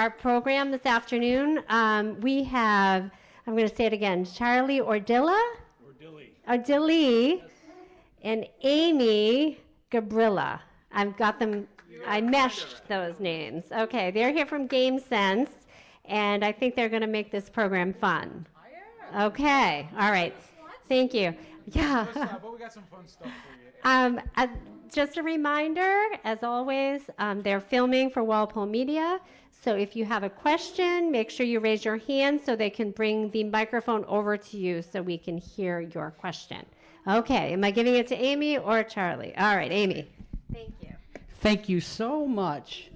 our program this afternoon. Um, we have, I'm going to say it again, Charlie Ordilla, Ordilly. Ordilli, and Amy Gabrilla. I've got them, I meshed those names. Okay, they're here from Game Sense, and I think they're going to make this program fun. Okay, all right. Thank you. Yeah. but we got some fun stuff for you. Um, uh, just a reminder, as always, um, they're filming for Walpole Media. So if you have a question, make sure you raise your hand so they can bring the microphone over to you so we can hear your question. Okay, am I giving it to Amy or Charlie? All right, Amy. Thank you. Thank you so much.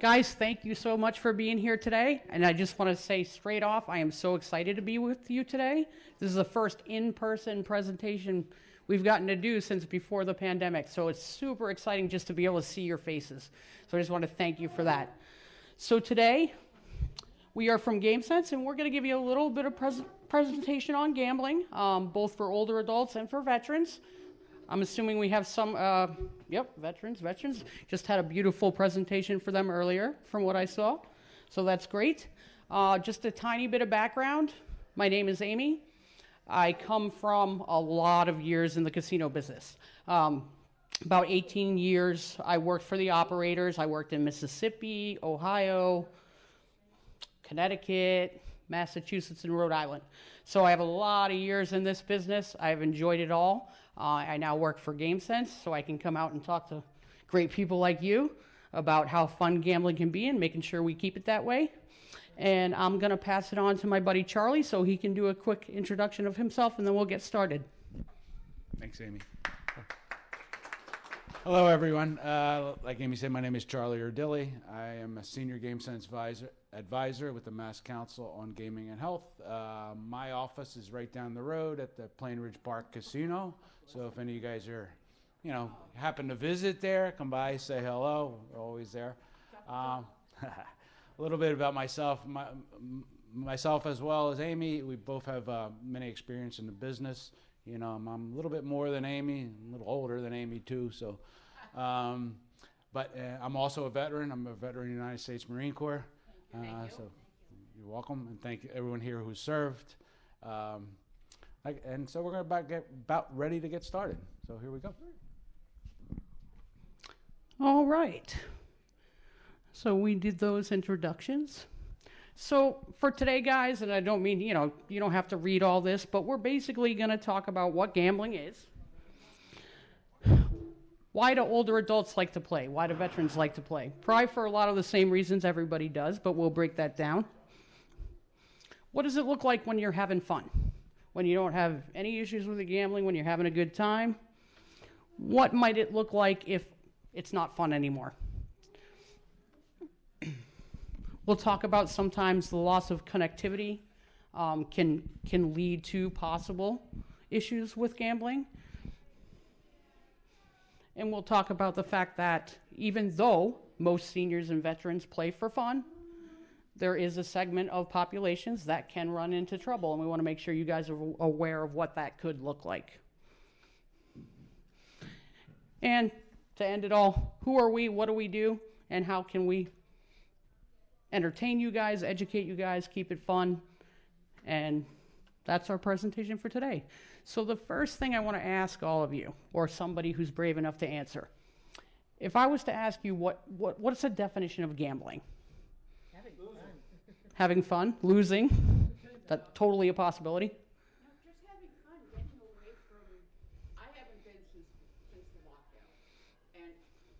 Guys, thank you so much for being here today. And I just want to say straight off, I am so excited to be with you today. This is the first in person presentation we've gotten to do since before the pandemic. So it's super exciting just to be able to see your faces. So I just want to thank you for that. So today, we are from GameSense, and we're going to give you a little bit of pres- presentation on gambling, um, both for older adults and for veterans. I'm assuming we have some, uh, yep, veterans, veterans. Just had a beautiful presentation for them earlier from what I saw. So that's great. Uh, just a tiny bit of background. My name is Amy. I come from a lot of years in the casino business. Um, about 18 years, I worked for the operators. I worked in Mississippi, Ohio, Connecticut, Massachusetts, and Rhode Island. So I have a lot of years in this business. I've enjoyed it all. Uh, I now work for GameSense, so I can come out and talk to great people like you about how fun gambling can be and making sure we keep it that way. And I'm going to pass it on to my buddy Charlie so he can do a quick introduction of himself and then we'll get started. Thanks, Amy. Hello, everyone. Uh, like Amy said, my name is Charlie Erdilly. I am a senior Game Sense advisor, advisor with the Mass Council on Gaming and Health. Uh, my office is right down the road at the Plainridge Park Casino. So if any of you guys are, you know, happen to visit there, come by, say hello. We're always there. Um, a little bit about myself. My, myself as well as Amy, we both have uh, many experience in the business. You know, I'm, I'm a little bit more than Amy, I'm a little older than Amy too. So, um, but uh, I'm also a veteran. I'm a veteran of the United States Marine Corps. Uh, so you're welcome, and thank everyone here who served. Um, I, and so we're going to about get about ready to get started. So here we go. All right. So we did those introductions. So for today, guys, and I don't mean, you know, you don't have to read all this, but we're basically going to talk about what gambling is. Why do older adults like to play? Why do veterans like to play? Probably for a lot of the same reasons everybody does, but we'll break that down. What does it look like when you're having fun? When you don't have any issues with the gambling, when you're having a good time? What might it look like if it's not fun anymore? We'll talk about sometimes the loss of connectivity um, can can lead to possible issues with gambling. And we'll talk about the fact that even though most seniors and veterans play for fun, there is a segment of populations that can run into trouble, and we want to make sure you guys are aware of what that could look like. And to end it all, who are we, what do we do, and how can we entertain you guys, educate you guys, keep it fun, and that's our presentation for today. So, the first thing I want to ask all of you, or somebody who's brave enough to answer, if I was to ask you what, what what's the definition of gambling? Having fun. Having fun, losing, that totally a possibility. No, just having fun, getting away from, I haven't been since, since the lockdown. And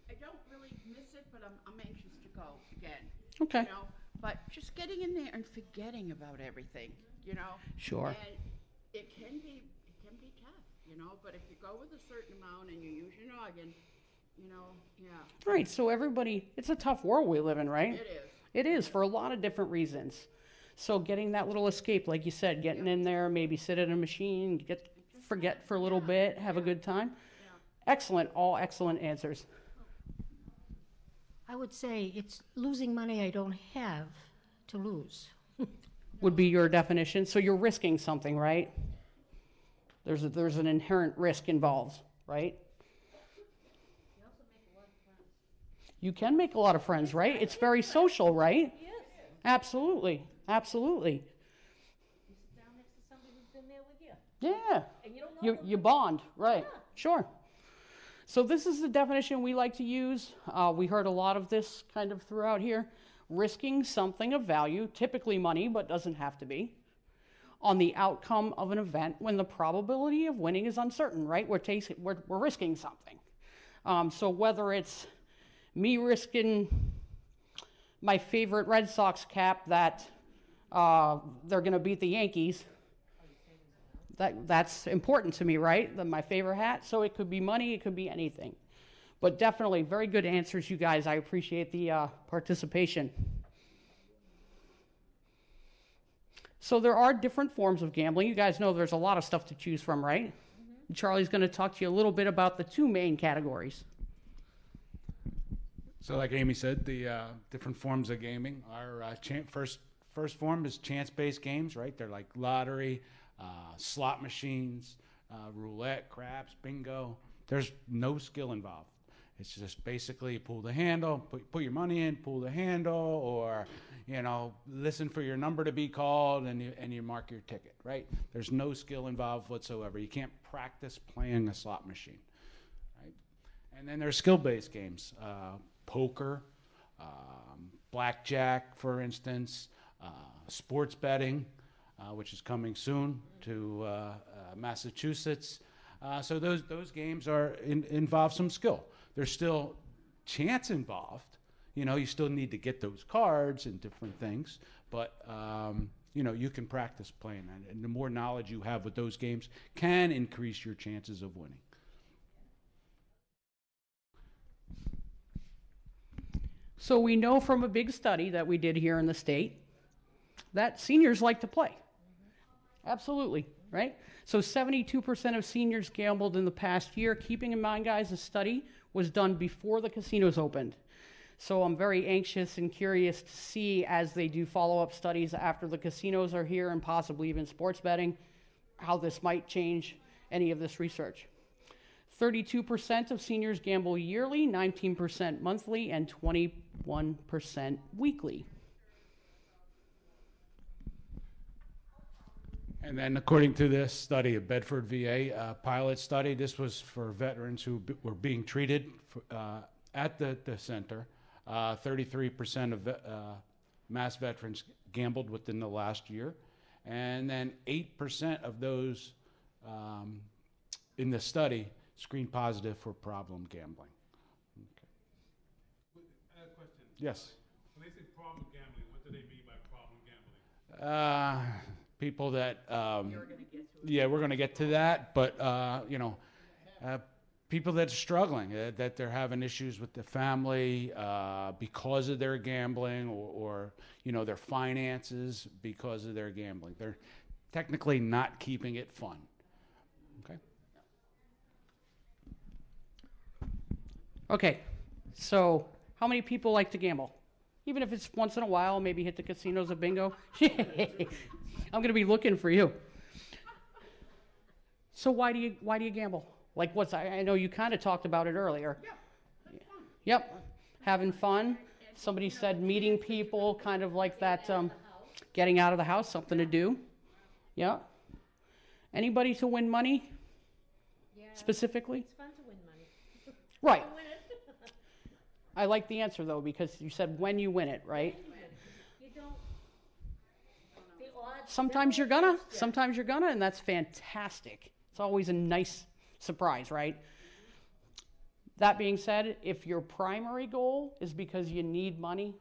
I don't really miss it, but I'm, I'm anxious to go again. Okay. You know, but just getting in there and forgetting about everything, you know? Sure. And it can be, it can be tough, you know, but if you go with a certain amount and you use your noggin, you know, yeah, Right. So everybody, it's a tough world we live in, right? it is. It is for a lot of different reasons. So getting that little escape, like you said, getting in there, maybe sit at a machine, get forget for a little bit, have a good time. Yeah. Excellent, all excellent answers. I would say it's losing money I don't have to lose. Would be your definition. So you're risking something, right? There's a, there's an inherent risk involved, right? You can make a lot of friends, right? It's very social, right? Absolutely. Absolutely. Down next to somebody who's been there with you, Yeah. and you don't know You, them. you bond, right? Uh-huh. Sure. So this is the definition we like to use. Uh, we heard a lot of this kind of throughout here. Risking something of value, typically money, but doesn't have to be, on the outcome of an event when the probability of winning is uncertain, right? We're, tasting, we're, we're risking something. Um, so whether it's me risking my favorite Red Sox cap that uh, they're going to beat the Yankees, that that's important to me, right? The, my favorite hat. So it could be money, it could be anything. But definitely, very good answers, you guys. I appreciate the uh, participation. So there are different forms of gambling. You guys know there's a lot of stuff to choose from, right? Charlie's going to talk to you a little bit about the two main categories. So, like Amy said, the uh, different forms of gaming are uh, chan- first. First form is chance-based games, right? They're like lottery, uh, slot machines, uh, roulette, craps, bingo. There's no skill involved. It's just basically pull the handle, put, put your money in, pull the handle, or you know, listen for your number to be called, and you and you mark your ticket, right? There's no skill involved whatsoever. You can't practice playing a slot machine, right? And then there's skill-based games, uh, poker, um, blackjack, for instance, uh, sports betting, uh, which is coming soon to uh, uh, Massachusetts. Uh, so those those games are in, involve some skill. There's still chance involved. You know, you still need to get those cards and different things, but um, you know you can practice playing, and, and the more knowledge you have with those games can increase your chances of winning. So we know from a big study that we did here in the state that seniors like to play. Absolutely, right? So 72% of seniors gambled in the past year. Keeping in mind, guys, the study was done before the casinos opened. So I'm very anxious and curious to see as they do follow up studies after the casinos are here and possibly even sports betting, how this might change any of this research. 32% of seniors gamble yearly, 19% monthly, and 21% weekly. And then, according to this study a Bedford VA uh, pilot study, this was for veterans who b- were being treated for, uh, at the, the center. Uh, 33% of uh, mass veterans gambled within the last year. And then 8% of those um, in the study screened positive for problem gambling. I have a question. Yes. When they say problem gambling, what do they mean by problem gambling? Uh, people that, um, yeah, we're going to get to that, but uh, you know, uh, people that are struggling, uh, that they're having issues with the family uh, because of their gambling, or, or you know, their finances because of their gambling. They're technically not keeping it fun. Okay. Okay, so how many people like to gamble? Even if it's once in a while, maybe hit the casinos or bingo. I'm gonna be looking for you. So why do you why do you gamble? Like what's I, I know you kind of talked about it earlier. Yep, having fun. Somebody said meeting people, kind of like that. Um, getting out of the house, something to do. Yeah. Anybody to win money? Specifically? It's fun to win money. Right. I like the answer though because you said when you win it, right? You don't. The odds. Sometimes you're gonna, sometimes you're gonna, and that's fantastic. It's always a nice surprise, right? That being said, if your primary goal is because you need money,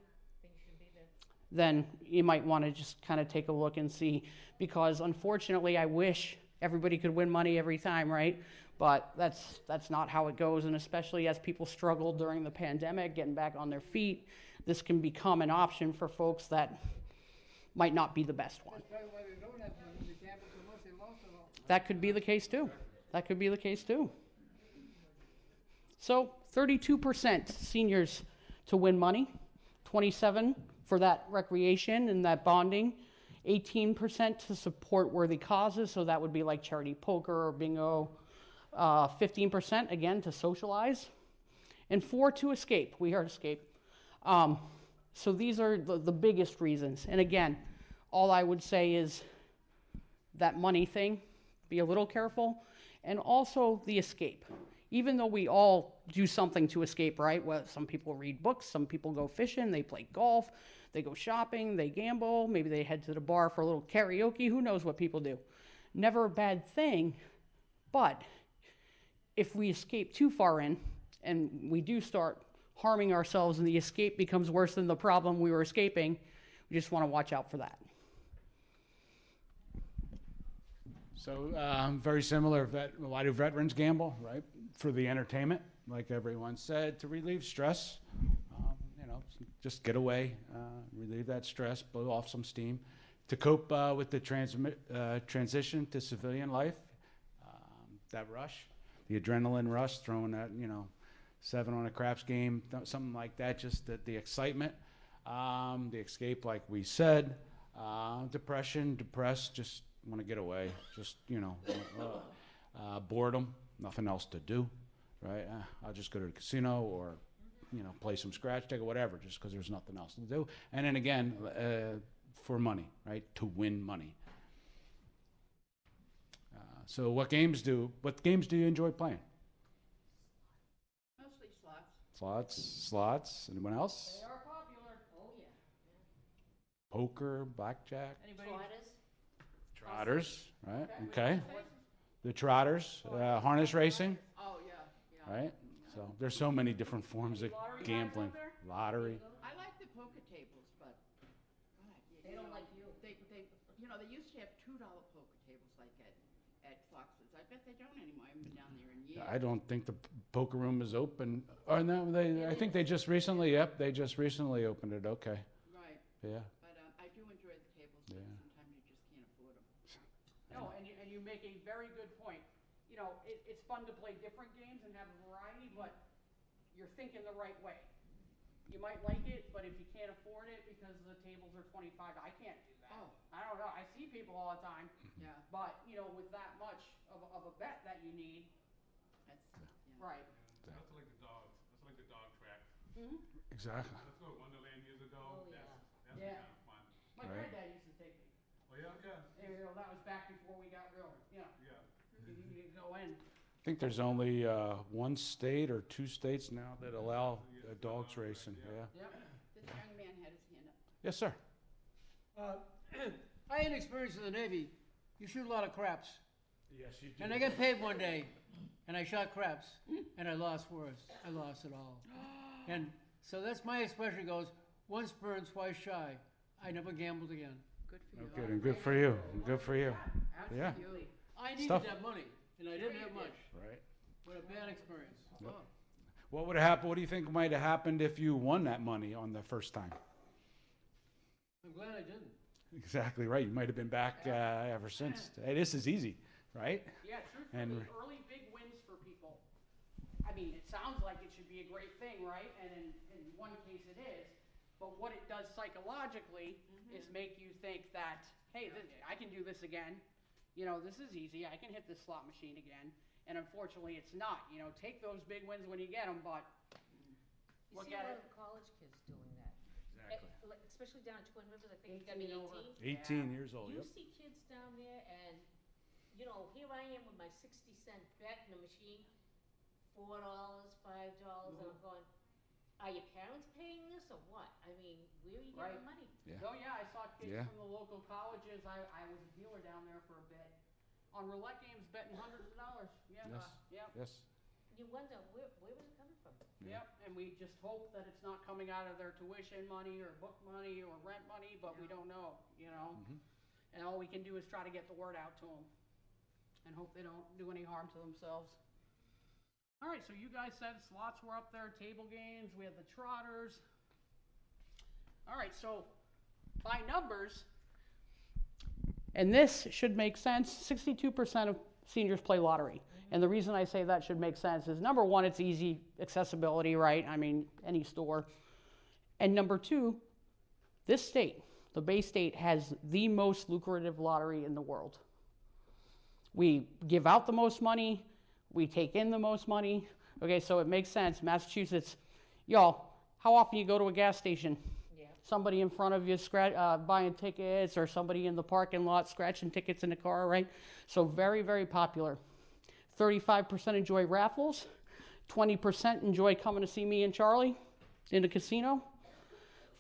then you might want to just kind of take a look and see. Because unfortunately, I wish everybody could win money every time, right? But that's that's not how it goes, and especially as people struggle during the pandemic, getting back on their feet, this can become an option for folks that might not be the best one. That could be the case too. That could be the case too. So 32% seniors to win money, 27 for that recreation and that bonding, 18% to support worthy causes, so that would be like charity poker or bingo, uh, 15% again to socialize, and four to escape. We heard escape. Um, so these are the, the biggest reasons. And again, all I would say is that money thing, be a little careful, and also the escape. Even though we all do something to escape, right? Well, some people read books, some people go fishing, they play golf, they go shopping, they gamble, maybe they head to the bar for a little karaoke, who knows what people do. Never a bad thing, but if we escape too far in and we do start harming ourselves and the escape becomes worse than the problem we were escaping, we just want to watch out for that. So um, very similar. Vet, why do veterans gamble? Right for the entertainment, like everyone said, to relieve stress. Um, you know, just get away, uh, relieve that stress, blow off some steam, to cope uh, with the transmi- uh, transition to civilian life. Um, that rush, the adrenaline rush, throwing that you know seven on a craps game, th- something like that. Just the, the excitement, um, the escape, like we said. Uh, depression, depressed, just want to get away. Just you know, uh, uh, boredom, nothing else to do, right? Uh, I'll just go to the casino or you know play some scratch ticket, whatever, just because there's nothing else to do. And then again, uh, for money, right? To win money. Uh, so what games do what games do you enjoy playing? Mostly slots. Slots, slots. Anyone else? They are popular. Oh, yeah. Poker, blackjack, Anybody? trotters, right? Okay. The trotters, uh, harness racing, Oh, yeah, yeah. right? So there's so many different forms of gambling. Lottery. I like the poker tables, but, God, you- They don't know, like you. They, they, you know, they used to have two dollar poker tables like at, at Fox's. I bet they don't anymore. I haven't been down there in years. I don't think the poker room is open. Or no, they, I think they just recently, yep, they just recently opened it. Okay. Right, Yeah. but, um, I do enjoy the tables, but Yeah. sometimes you just can't afford them. No, and you, and you make a very good point. You know, it, it's fun to play different games and have a variety, but you're thinking the right way. You might like it, but if you can't afford it because the tables are twenty-five, I can't do. Oh. I don't know, I see people all the time, Yeah, but, you know, with that much of, a- of a bet that you need, that's, yeah. right. That's like the dogs, that's like the dog track. Exactly. Let's go to Wonderland years ago. Oh, That's, yeah. that's Yeah. kind of fun. My Right. granddad used to take me. Oh, yeah, yeah, And, you know, that was back before we got real, you know, yeah. you, you could go in. I think there's only uh, one state or two states now that allow uh, dogs racing. Yeah. Yep. This young man had his hand up. Yes, sir. Uh, I had experience in the Navy. You shoot a lot of craps. Yes, you do. And I got paid one day, and I shot craps, and I lost worse. I lost it all. And so that's my expression goes, once burned, twice shy. I never gambled again. Good for No you. kidding. Good for you. Good for you. Yeah. Absolutely. I needed Stuff- that money, and I didn't have much, Right. What a bad experience. Yep. What would have happened? What do you think might have happened if you won that money on the first time? I'm glad I didn't. Exactly right. You might have been back uh, ever since. Hey, this is easy, right? Yeah, truthfully, And- early big wins for people. I mean, it sounds like it should be a great thing, right? And in, in one case it is. But what it does psychologically is make you think that, hey, th- I can do this again. You know, this is easy. I can hit this slot machine again. And unfortunately, it's not. You know, take those big wins when you get them, but You Look see a at lot it. of college kids do that. Exactly. Eh, like, Especially down at Twin Rivers, I think it's gotta be 18 over. eighteen. 18 years old. You Yep. see kids down there and, you know, here I am with my sixty cent bet in the machine, four dollars, five dollars, and I'm going, are your parents paying this or what? I mean, where are you Right. getting the money? Yeah. Oh yeah, I saw kids Yeah. from the local colleges. I, I was a dealer down there for a bit. On roulette games, betting hundreds of dollars. Yeah. Yes. Yep. Yes. You wonder, where, where was it coming from? Yeah. Yep. And we just hope that it's not coming out of their tuition money or book money or rent money, but we don't know. You know. Mhm. And all we can do is try to get the word out to them, and hope they don't do any harm to themselves. All right. So you guys said slots were up there, table games. We had the trotters. All right. So by numbers, and this should make sense 62% of seniors play lottery. And the reason I say that should make sense is number one, it's easy accessibility, right? I mean, any store. And number two, this state, the Bay State, has the most lucrative lottery in the world. We give out the most money, we take in the most money, Okay, so it makes sense. Massachusetts, y'all, how often you go to a gas station? Yeah. Somebody in front of you scratch, uh, buying tickets, or somebody in the parking lot scratching tickets in the car, right? So very, very popular. 35% enjoy raffles. 20% enjoy coming to see me and Charlie in the casino.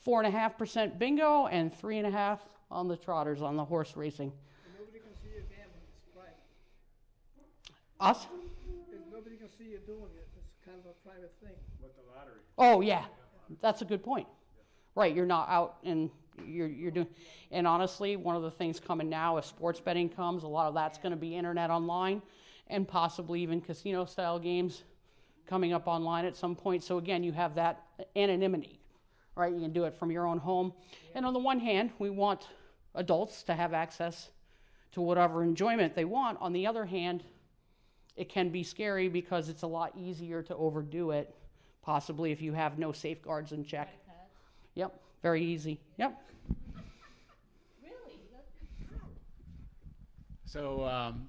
4.5% bingo, and 3.5% on the trotters, on the horse racing. Nobody can see you gambling, it's private. Us? If nobody can see you doing it, it's kind of a private thing. With the lottery. Oh yeah, that's a good point. Right, you're not out and you're you're doing. And honestly, one of the things coming now, if sports betting comes, a lot of that's going to be internet online, and possibly even casino style games coming up online at some point. So again, you have that anonymity, right? You can do it from your own home. And on the one hand, we want adults to have access to whatever enjoyment they want. On the other hand, it can be scary because it's a lot easier to overdo it, possibly if you have no safeguards in check. Yep, very easy. Yep. Really? So, um,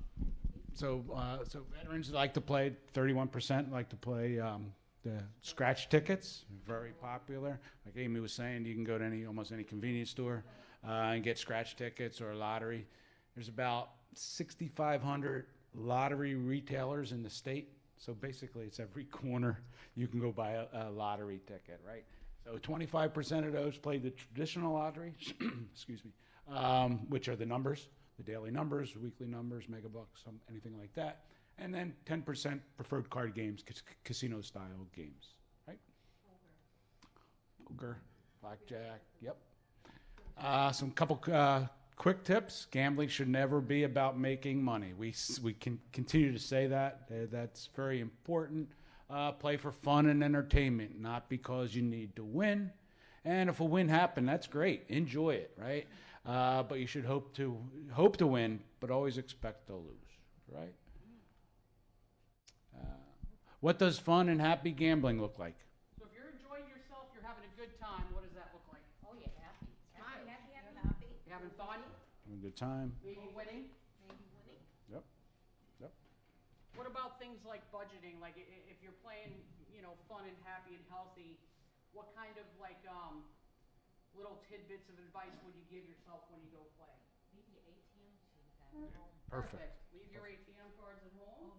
so, uh, so veterans like to play. Thirty-one percent like to play um, the scratch tickets. Very popular. Like Amy was saying, you can go to any almost any convenience store uh, and get scratch tickets or lottery. There's about sixty-five hundred lottery retailers in the state. So basically, it's every corner you can go buy a, a lottery ticket, right? So 25% of those play the traditional lottery, excuse me, um, which are the numbers, the daily numbers, weekly numbers, megabucks, some, anything like that. And then 10% preferred card games, cas- casino style games, right? Poker, blackjack, yep. Uh, some couple uh, quick tips. Gambling should never be about making money. We, we can continue to say that. Uh, that's very important. Uh, play for fun and entertainment, not because you need to win. And if a win happened, that's great. Enjoy it, right? Uh, but you should hope to hope to win, but always expect to lose, right? Uh, what does fun and happy gambling look like? So if you're enjoying yourself, you're having a good time. What does that look like? Oh, you're happy. Happy, happy, happy. You having fun? Having a good time. Maybe winning. Maybe winning. Yep. Yep. What about things like budgeting? Like i- i- if you're playing, you know, fun and happy and healthy, what kind of like um, little tidbits of advice would you give yourself when you go play? Leave your ATM machine at home. Perfect. Leave your ATM cards at home.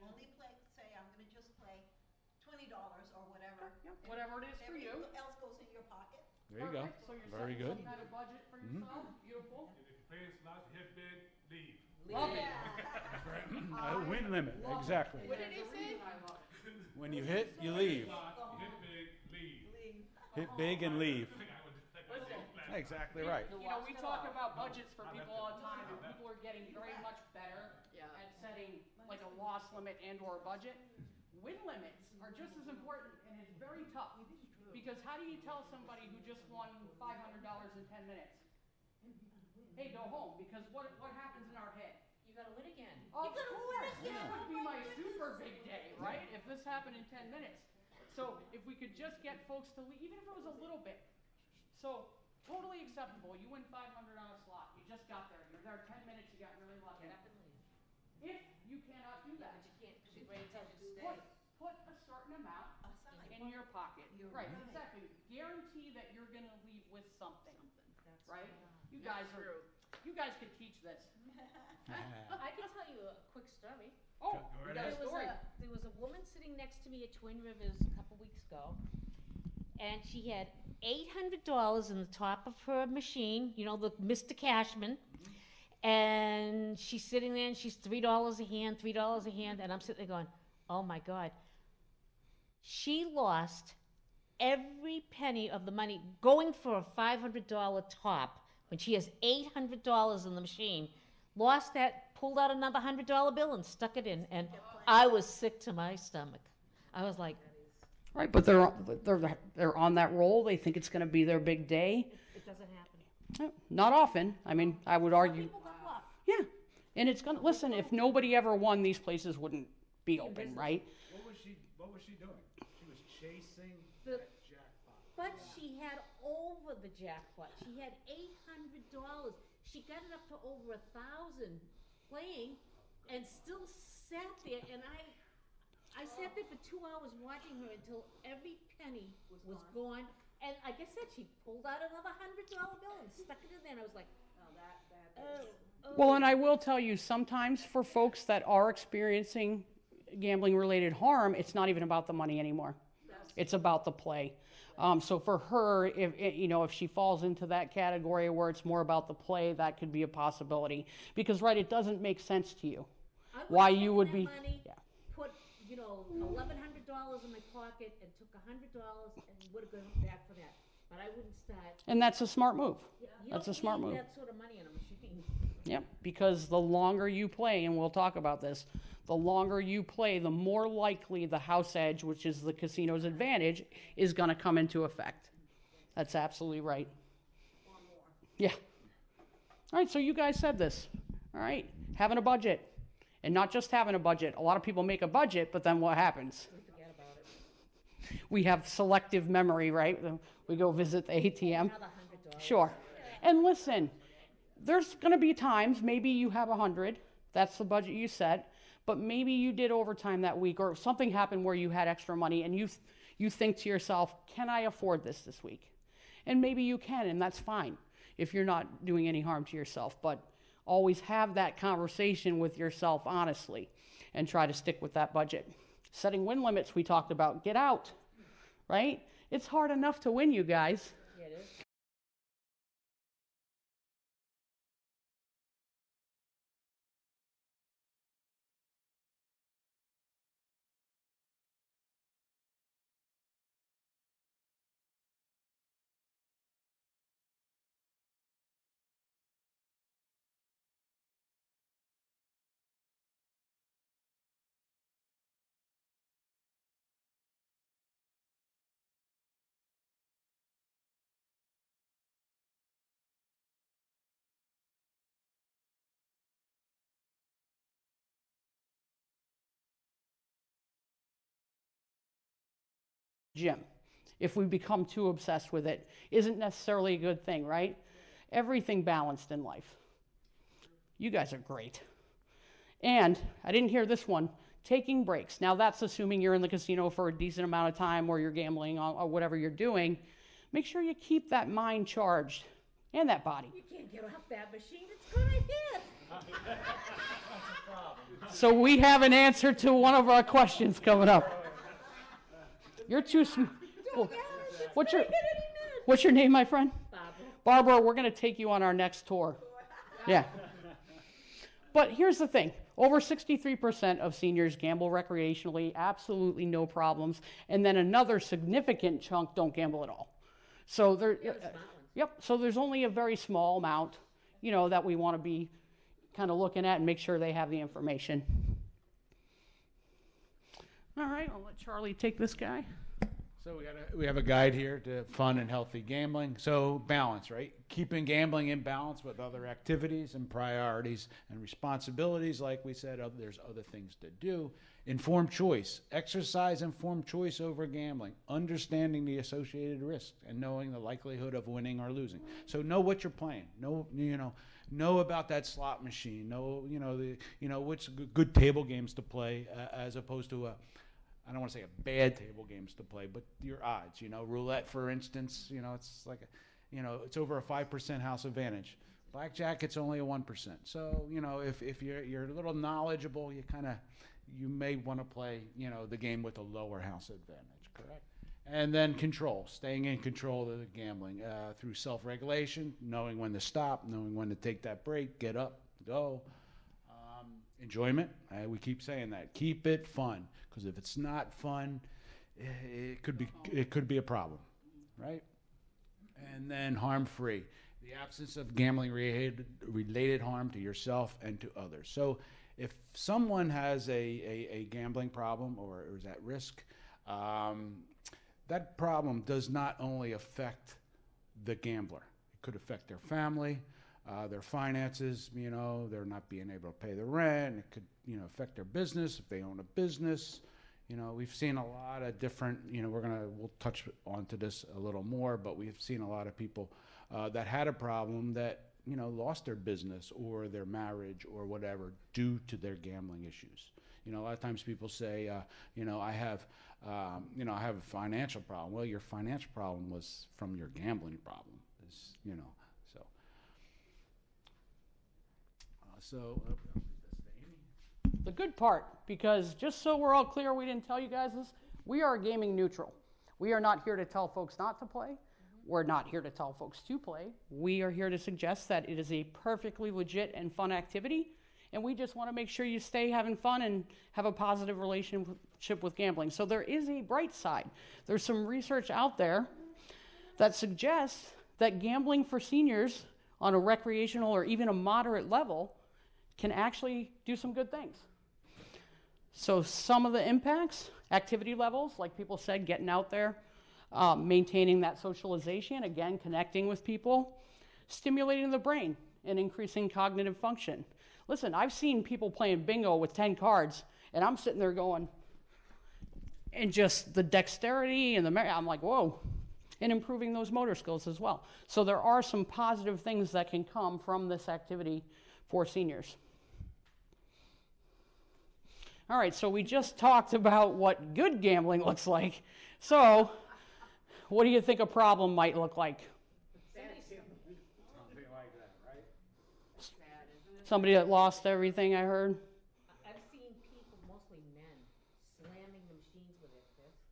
Only play, say, I'm gonna just play twenty dollars or whatever. Yep, whatever it is for you. Everything else goes in your pocket. There you go. Perfect. So you're Very setting good. some kind of budget for Mhm. yourself. Beautiful. And if you're playing slots, hit big, leave. Love it. A win limit. Exactly. What did he say? I love it. When you hit, you leave. Slots, hit big, leave. Hit big and leave. I would just like Listen, Exactly right. You know, we talk about budgets for people all the time, and people are getting very much better Yeah. at setting like a loss limit and or a budget. Win limits are just as important, and it's very tough. Because how do you tell somebody who just won five hundred dollars in ten minutes? Hey, go home, because what, what happens in our head? You gotta win again. Of course, this would be my super big day, right? If this happened in ten minutes. So if we could just get folks to leave, even if it was a little bit. So totally acceptable. You win five hundred on a slot. You just got there. You're there ten minutes. You got really lucky. Get up and leave. If you cannot do that, But you can't, because your brain tells you put, stay. put a certain amount Aside. in your pocket. You're Right, right. exactly. Guarantee that you're gonna leave with something. That's Right? You guys are. true. You guys could teach this. I can tell you a quick story. Oh, Go we got a There was story. a, there was a woman sitting next to me at Twin Rivers a couple weeks ago, and she had eight hundred dollars in the top of her machine, you know, the Mr. Cashman. And she's sitting there and she's three dollars a hand, three dollars a hand, and I'm sitting there going, Oh my God. She lost every penny of the money going for a five hundred dollar top when she has eight hundred dollars in the machine. Lost that, pulled out another hundred dollar bill and stuck it in, and I was sick to my stomach. I was like, Right, but they're they're they're on that roll. They think it's going to be their big day. it doesn't happen. Not often. I mean, I would argue. People got luck. Yeah, and it's gonna listen. If nobody ever won, these places wouldn't be open, right? What was she? What was she doing? She was chasing The- that jackpot. But she had over the jackpot. She had eight hundred dollars. She got it up to over a thousand playing, and still sat there. And I, I sat there for two hours watching her until every penny was gone. And like I said, she pulled out another hundred dollar bill and stuck it in there, and I was like, oh, oh. Well, and I will tell you, sometimes for folks that are experiencing gambling related harm, it's not even about the money anymore. It's about the play. Um, so for her, if you know, if she falls into that category where it's more about the play, that could be a possibility. Because right, it doesn't make sense to you. I would've Why you taken would that be- money, yeah. You know, eleven hundred dollars in my pocket and took a hundred dollars and would have gone back for that. But I wouldn't start. And that's a smart move. You That's don't a smart need move. That sort of money in a machine. Yep, because the longer you play, and we'll talk about this, the longer you play, the more likely the house edge, which is the casino's advantage, is going to come into effect. That's absolutely right. Yeah. All right, so you guys said this. All right, having a budget. And not just having a budget. A lot of people make a budget, but then what happens? We have selective memory, right? We go visit the ATM. Another hundred dollars. Sure. And listen, there's going to be times maybe you have a hundred. That's the budget you set. But maybe you did overtime that week, or something happened where you had extra money, and you you think to yourself, "Can I afford this this week?" And maybe you can, and that's fine if you're not doing any harm to yourself. But always have that conversation with yourself honestly, and try to stick with that budget. Setting win limits we talked about. Get out, right? It's hard enough to win, you guys. Yeah, gym. If we become too obsessed with it isn't necessarily a good thing right? Everything balanced in life. You guys are great. And i didn't hear this one taking breaks. Now that's assuming you're in the casino for a decent amount of time or you're gambling or whatever you're doing. Make sure you keep that mind charged and that body. You can't get off that machine. It's gonna hit. so we have an answer to one of our questions coming up you're too sm- well, what's your what's your name my friend Barbara. Barbara, we're going to take you on our next tour. Yeah. But here's the thing over 63% of seniors gamble recreationally, absolutely no problems. And then another significant chunk don't gamble at all. So there, uh, yep. So there's only a very small amount, you know, that we want to be kind of looking at and make sure they have the information. All right, I'll let Charlie take this guy. So we got a, we have a guide here to fun and healthy gambling. So balance, right? Keeping gambling in balance with other activities and priorities and responsibilities. Like we said, there's other things to do. Informed choice, exercise informed choice over gambling. Understanding the associated risks and knowing the likelihood of winning or losing. So know what you're playing. Know you know know about that slot machine. Know you know the you know which good table games to play uh, as opposed to a I don't want to say a bad table games to play, but your odds. You know, roulette, for instance. You know, it's like, a, you know, it's over a five percent house advantage. Blackjack, it's only a one percent. So you know, if if you're you're a little knowledgeable, you kind of you may want to play you know the game with a lower house advantage. Correct. And then control, staying in control of the gambling uh, through self-regulation, knowing when to stop, knowing when to take that break, get up, go. Enjoyment. Uh, we keep saying that. Keep it fun, because if it's not fun, i- it could be it could be a problem, right? And then harm free. The absence of gambling related, related harm to yourself and to others. So, if someone has a, a, a gambling problem or is at risk, um, that problem does not only affect the gambler, it could affect their family, uh, their finances, you know, they're not being able to pay the rent. It could, you know, affect their business if they own a business. You know, we've seen a lot of different, you know, we're going to, we'll touch onto this a little more, but we've seen a lot of people uh, that had a problem that, you know, lost their business or their marriage or whatever due to their gambling issues. You know, a lot of times people say, uh, you know, I have, um, you know, I have a financial problem. Well, your financial problem was from your gambling problem. Is you know, so. Uh. The good part, because just so we're all clear, we didn't tell you guys this, we are gaming neutral. We are not here to tell folks not to play. We're not here to tell folks to play. We are here to suggest that it is a perfectly legit and fun activity, and we just want to make sure you stay having fun and have a positive relationship with gambling. So there is a bright side. There's some research out there that suggests that gambling for seniors on a recreational or even a moderate level can actually do some good things. So, some of the impacts activity levels, like people said, getting out there, um, maintaining that socialization, again, connecting with people, stimulating the brain, and increasing cognitive function. Listen, I've seen people playing bingo with 10 cards, and I'm sitting there going, and just the dexterity and the, I'm like, whoa, and improving those motor skills as well. So there are some positive things that can come from this activity for seniors. All right, so we just talked about what good gambling looks like. So, what do you think a problem might look like? Something like that, right? Somebody that lost everything, I heard. I've seen people, mostly men, slamming the machines with their fists.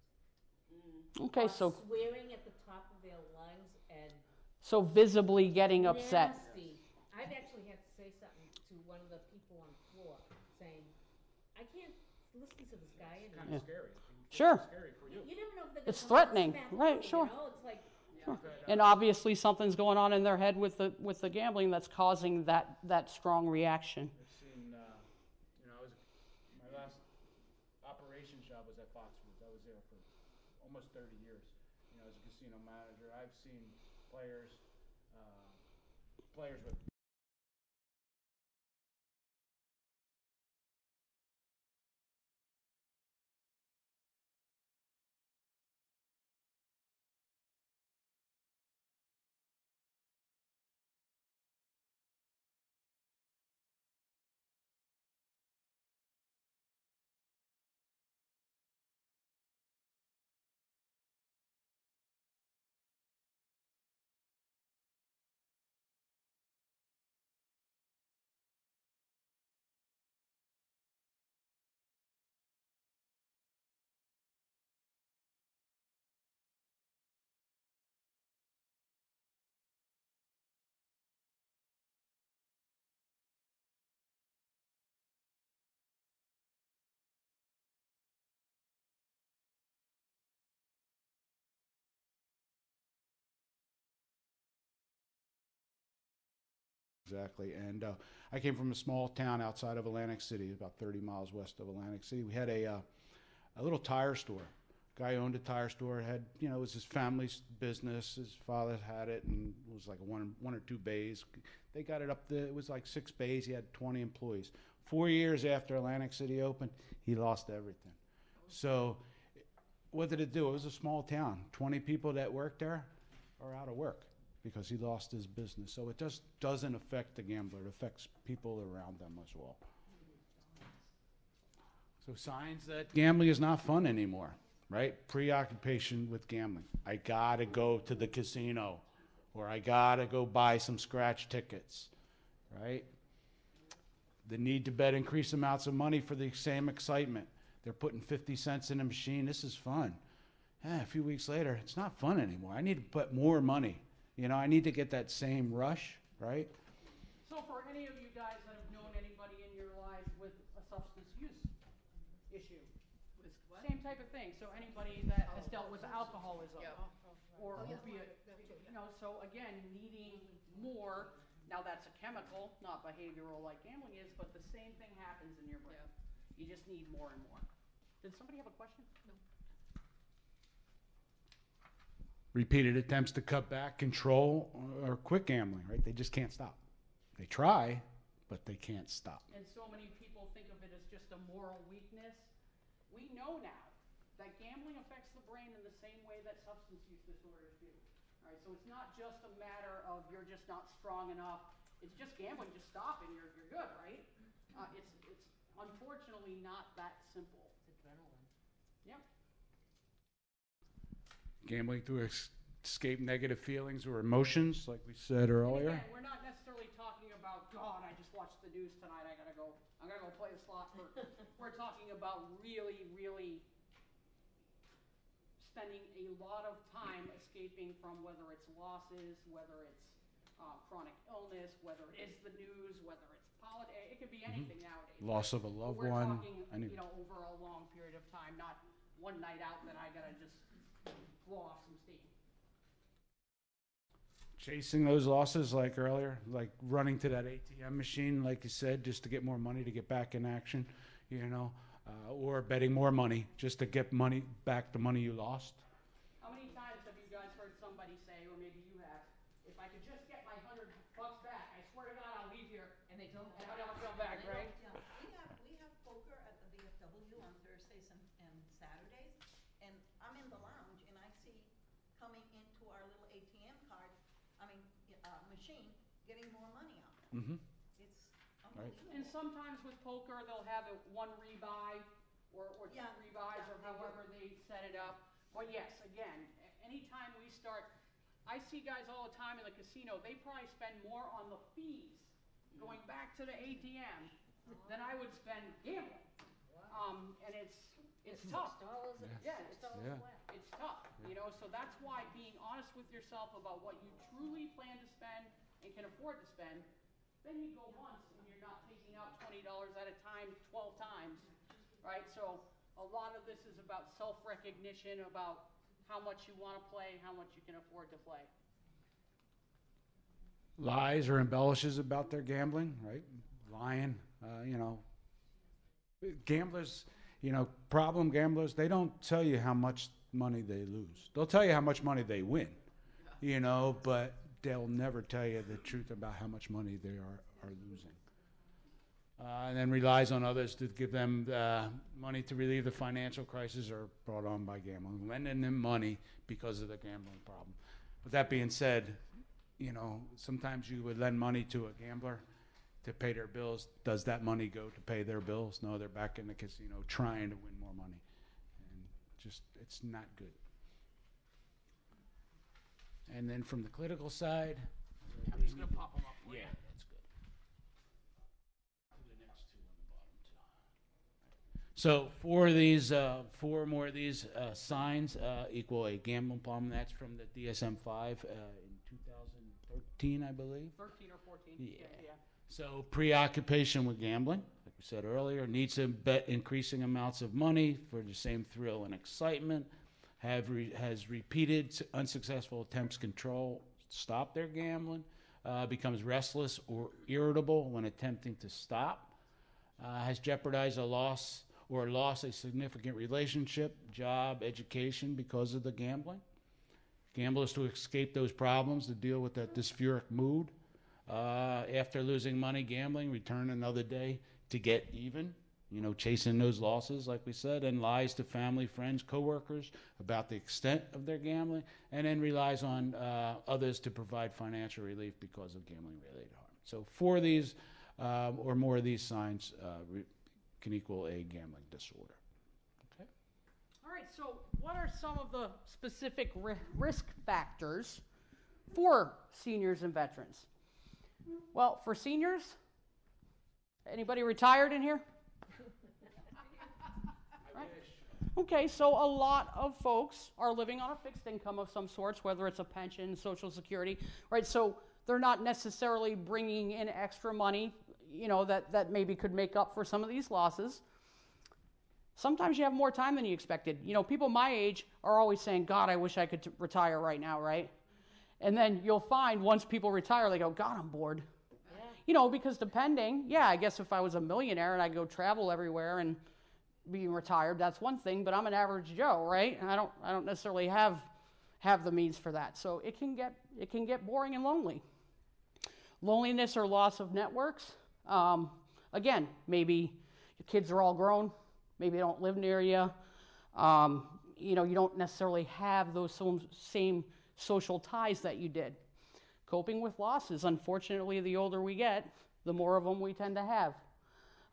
Okay, so swearing at the top of their lungs and so visibly getting upset. nasty. I've actually had to say something to one of the people on the floor, saying, "I can't listen to this guy anymore." Kind of scary. Sure. Scary for you. You never know if It's gonna come out and threatening. smack Right, sure. You know, it's like And obviously something's going on in their head with the with the gambling that's causing that that strong reaction. I've seen, uh, you know, I was, my last operations job was at Foxwoods. I was there for almost 30 years, you know, as a casino manager. I've seen players, uh, players with Exactly. And uh, I came from a small town outside of Atlantic City, about 30 miles west of Atlantic City. We had a, uh, a little tire store. Guy owned a tire store. Had you know it was his family's business. His father had it, and it was like one one or two bays. They got it up to it was like six bays. He had 20 employees. Four years after Atlantic City opened, he lost everything. So, what did it do? It was a small town. 20 people that worked there are out of work because he lost his business. So it just doesn't affect the gambler, it affects people around them as well. So signs that gambling is not fun anymore, right? Preoccupation with gambling. I gotta go to the casino, or I gotta go buy some scratch tickets, right? The need to bet increased amounts of money for the same excitement. They're putting 50 cents in a machine. This is fun. A few weeks later, it's not fun anymore. I need to put more money. You know, I need to get that same rush, right? So for any of you guys that have known anybody in your lives with a substance use issue, what? same type of thing. So anybody that has dealt with alcoholism or opiate, you know, so again, needing more. Now that's a chemical, not behavioral like gambling is, but the same thing happens in your brain. You just need more and more. Did somebody have a question? No. Repeated attempts to cut back, control, or quit gambling, right? They just can't stop. They try, but they can't stop. And so many people think of it as just a moral weakness. We know now that gambling affects the brain in the same way that substance use disorders do. All right, so it's not just a matter of you're just not strong enough. It's just gambling, just stop and you're, you're good, right? Uh, it's, it's unfortunately not that simple. It's adrenaline. Yep. Gambling to ex- escape negative feelings or emotions, like we said earlier. Again, we're not necessarily talking about, God, I just watched the news tonight, I gotta go, I'm gonna go play a slot. We're, we're talking about really, really spending a lot of time escaping from whether it's losses, whether it's uh, chronic illness, whether it is the news, whether it's politics, it could be anything nowadays. Mm-hmm. Loss of a But loved we're one, talking, any- you know, over a long period of time, not one night out that I gotta just blow off some steam. Chasing those losses, like earlier, like running to that ATM machine, like you said, just to get more money to get back in action, you know, uh, or betting more money just to get money back, the money you lost. How many times have you guys heard somebody say, or maybe you have, if I could just get my hundred bucks back, I swear to God, I'll leave here. And they don't. And I don't come back, right? Yeah, we have, we have poker at the VFW on Thursdays and, and Saturdays, and I'm in the lounge and I see coming into our little ATM card, I mean, uh, machine, getting more money out. Mm-hmm. It's Right. And unbelievable. Sometimes with poker, they'll have a one rebuy or, or two Yeah, rebuys yeah, or they do. however they set it up. But yes, again, a- anytime we start, I see guys all the time in the casino, they probably spend more on the fees going back to the ATM than I would spend gambling. Um, and it's, it's tough. Six dollars, Yeah, six it's- dollars yeah. flat. It's tough, you know, so that's why being honest with yourself about what you truly plan to spend and can afford to spend, then you go once and you're not taking out twenty dollars at a time, twelve times, right? So a lot of this is about self-recognition, about how much you wanna play, how much you can afford to play. Lies or embellishes about their gambling, right? Lying, uh, you know. Gamblers, you know, problem gamblers, they don't tell you how much money they lose. They'll tell you how much money they win, you know, but they'll never tell you the truth about how much money they are, are losing. Uh, and then relies on others to give them uh, money to relieve the financial crisis or brought on by gambling, lending them money because of the gambling problem. With that being said, you know, sometimes you would lend money to a gambler to pay their bills. Does that money go to pay their bills? No, they're back in the casino trying to win more money. And just, it's not good. And then from the political side, I'm just gonna pop them up for you. yeah, that's good. Do the next two on the bottom too. So four of these, uh, four more of these uh, signs uh, equal a gambling problem. That's from the DSM five uh, in 2013, I believe. Thirteen or fourteen, Yeah. yeah. So preoccupation with gambling, like we said earlier, needs to bet increasing amounts of money for the same thrill and excitement. Have re- has repeated unsuccessful attempts to control, stop their gambling. Uh, becomes restless or irritable when attempting to stop. Uh, has jeopardized a loss or lost a significant relationship, job, education because of the gambling. Gamblers to escape those problems, to deal with that dysphoric mood. Uh, after losing money gambling, return another day to get even. You know, chasing those losses, like we said, and lies to family, friends, coworkers about the extent of their gambling, and then relies on uh, others to provide financial relief because of gambling-related harm. So, four of these um, or more of these signs uh, re- can equal a gambling disorder. Okay. All right, so what are some of the specific ri- risk factors for seniors and veterans? Well, for seniors, anybody retired in here? Right. Okay, so a lot of folks are living on a fixed income of some sorts, whether it's a pension, social security, right? So they're not necessarily bringing in extra money, you know, that, that maybe could make up for some of these losses. Sometimes you have more time than you expected. You know, people my age are always saying, God, I wish I could t- retire right now, right? And then you'll find once people retire, they go, God, I'm bored. You know, because depending, yeah, I guess if I was a millionaire and I go travel everywhere and being retired, that's one thing, but I'm an average Joe, right? I don't I don't necessarily have have the means for that. So it can get it can get boring and lonely. Loneliness or loss of networks. Um, again, maybe your kids are all grown, maybe they don't live near you. Um, you know, you don't necessarily have those same, social ties that you did. Coping with losses. Unfortunately, the older we get, the more of them we tend to have.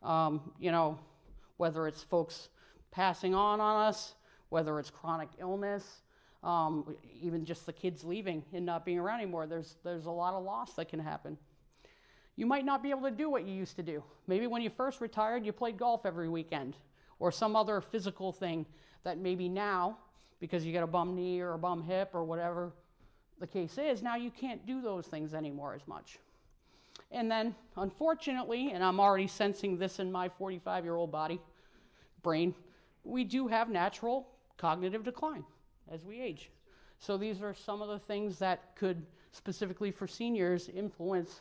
Um, you know, whether it's folks passing on on us, whether it's chronic illness, um, even just the kids leaving and not being around anymore. There's, there's a lot of loss that can happen. You might not be able to do what you used to do. Maybe when you first retired, you played golf every weekend or some other physical thing that maybe now, because you got a bum knee or a bum hip or whatever the case is, now you can't do those things anymore as much. And then, unfortunately, and I'm already sensing this in my 45 year old body, brain, we do have natural cognitive decline as we age. So these are some of the things that could, specifically for seniors, influence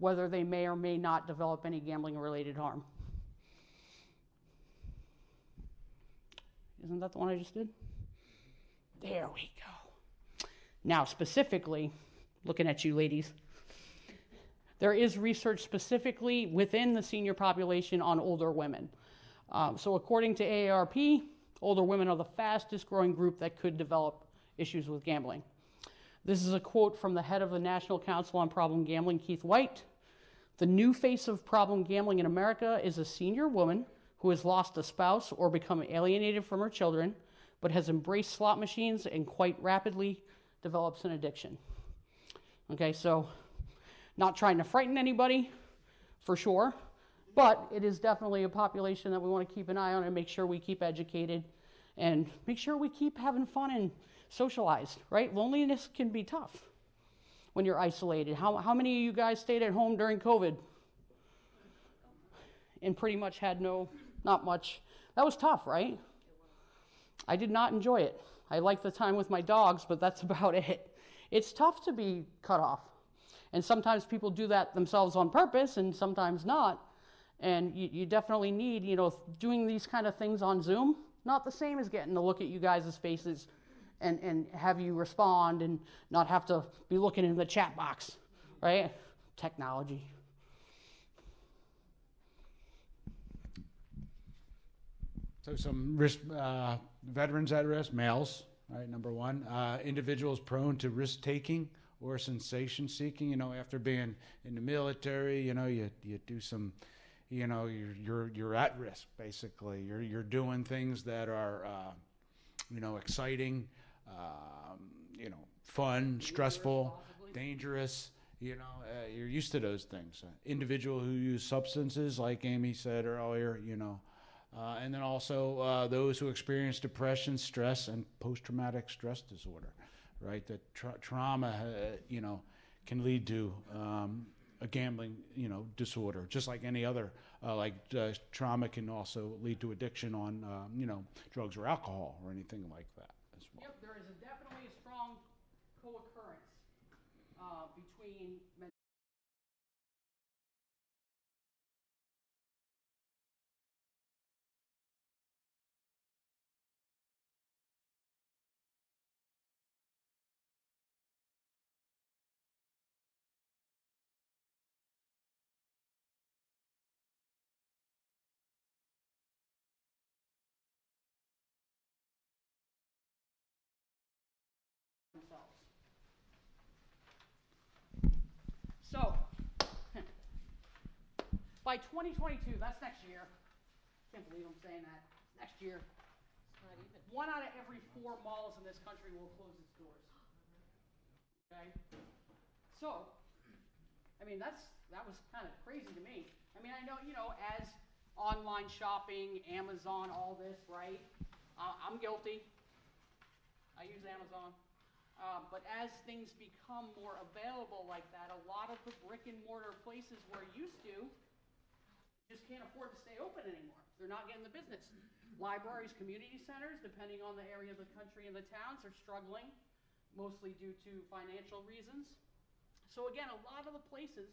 whether they may or may not develop any gambling related harm. Isn't that the one I just did? There we go. Now, specifically, looking at you ladies, there is research specifically within the senior population on older women. Um, so, according to AARP, older women are the fastest growing group that could develop issues with gambling. This is a quote from the head of the National Council on Problem Gambling, Keith Whyte. The new face of problem gambling in America is a senior woman who has lost a spouse or become alienated from her children, but has embraced slot machines and quite rapidly develops an addiction. Okay, so not trying to frighten anybody, for sure, but it is definitely a population that we want to keep an eye on and make sure we keep educated and make sure we keep having fun and socialized, right? Loneliness can be tough when you're isolated. How, how many of you guys stayed at home during COVID? And pretty much had no, not much. That was tough, right? I did not enjoy it. I like the time with my dogs, but that's about it. It's tough to be cut off. And sometimes people do that themselves on purpose and sometimes not. And you, you definitely need, you know, doing these kind of things on Zoom, not the same as getting to look at you guys' faces and, and have you respond and not have to be looking in the chat box, right? Technology. So some risk, uh, veterans at risk, males, right? Number one, uh, individuals prone to risk taking or sensation seeking. You know, after being in the military, you know, you you do some, you know, you're you're you're at risk basically. You're you're doing things that are, uh, you know, exciting, um, you know, fun, stressful, dangerous. You know, uh, you're used to those things. Uh, individual who use substances, like Amy said earlier, you know, uh, and then also uh, those who experience depression, stress, and post-traumatic stress disorder, right? That tra- trauma, uh, you know, can lead to um, a gambling, you know, disorder, just like any other. Uh, like uh, trauma can also lead to addiction on, um, you know, drugs or alcohol or anything like that So, by 2022, that's next year. Can't believe I'm saying that. Next year, not even. one out of every four malls in this country will close its doors. Okay? So, I mean, that's, that was kind of crazy to me. I mean, I know, you know, as online shopping, Amazon, all this, right? Uh, I'm guilty. I use Amazon. Uh, but as things become more available like that, a lot of the brick and mortar places we're used to just can't afford to stay open anymore. They're not getting the business. Libraries, community centers, depending on the area of the country and the towns, are struggling, mostly due to financial reasons. So again, a lot of the places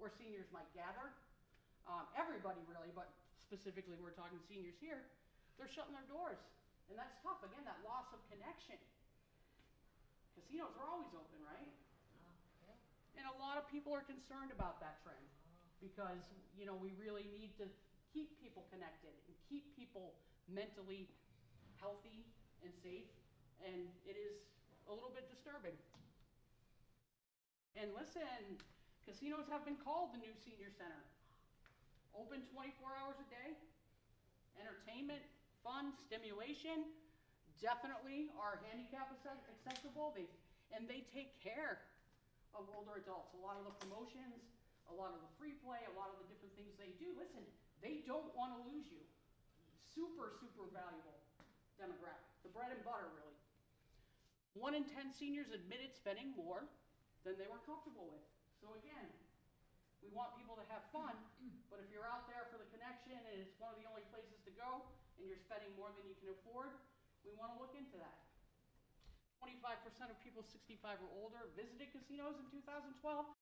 where seniors might gather, um, everybody really, but specifically we're talking seniors here, they're shutting their doors. And that's tough. Again, that loss of connection. Casinos are always open, right? Oh, and a lot of people are concerned about that trend because, you know, we really need to keep people connected and keep people mentally healthy and safe. And it is a little bit disturbing. And listen, casinos have been called the new senior center. open 24 hours a day, entertainment, fun, stimulation, definitely are handicap accessible. They, and they take care of older adults. A lot of the promotions, a lot of the free play, a lot of the different things they do. Listen, they don't want to lose you. Super, super valuable demographic. The bread and butter, really. One in 10 seniors admitted spending more than they were comfortable with. So again, we want people to have fun, but if you're out there for the connection and it's one of the only places to go and you're spending more than you can afford, we want to look into that. 25% of people 65 or older visited casinos in 2012.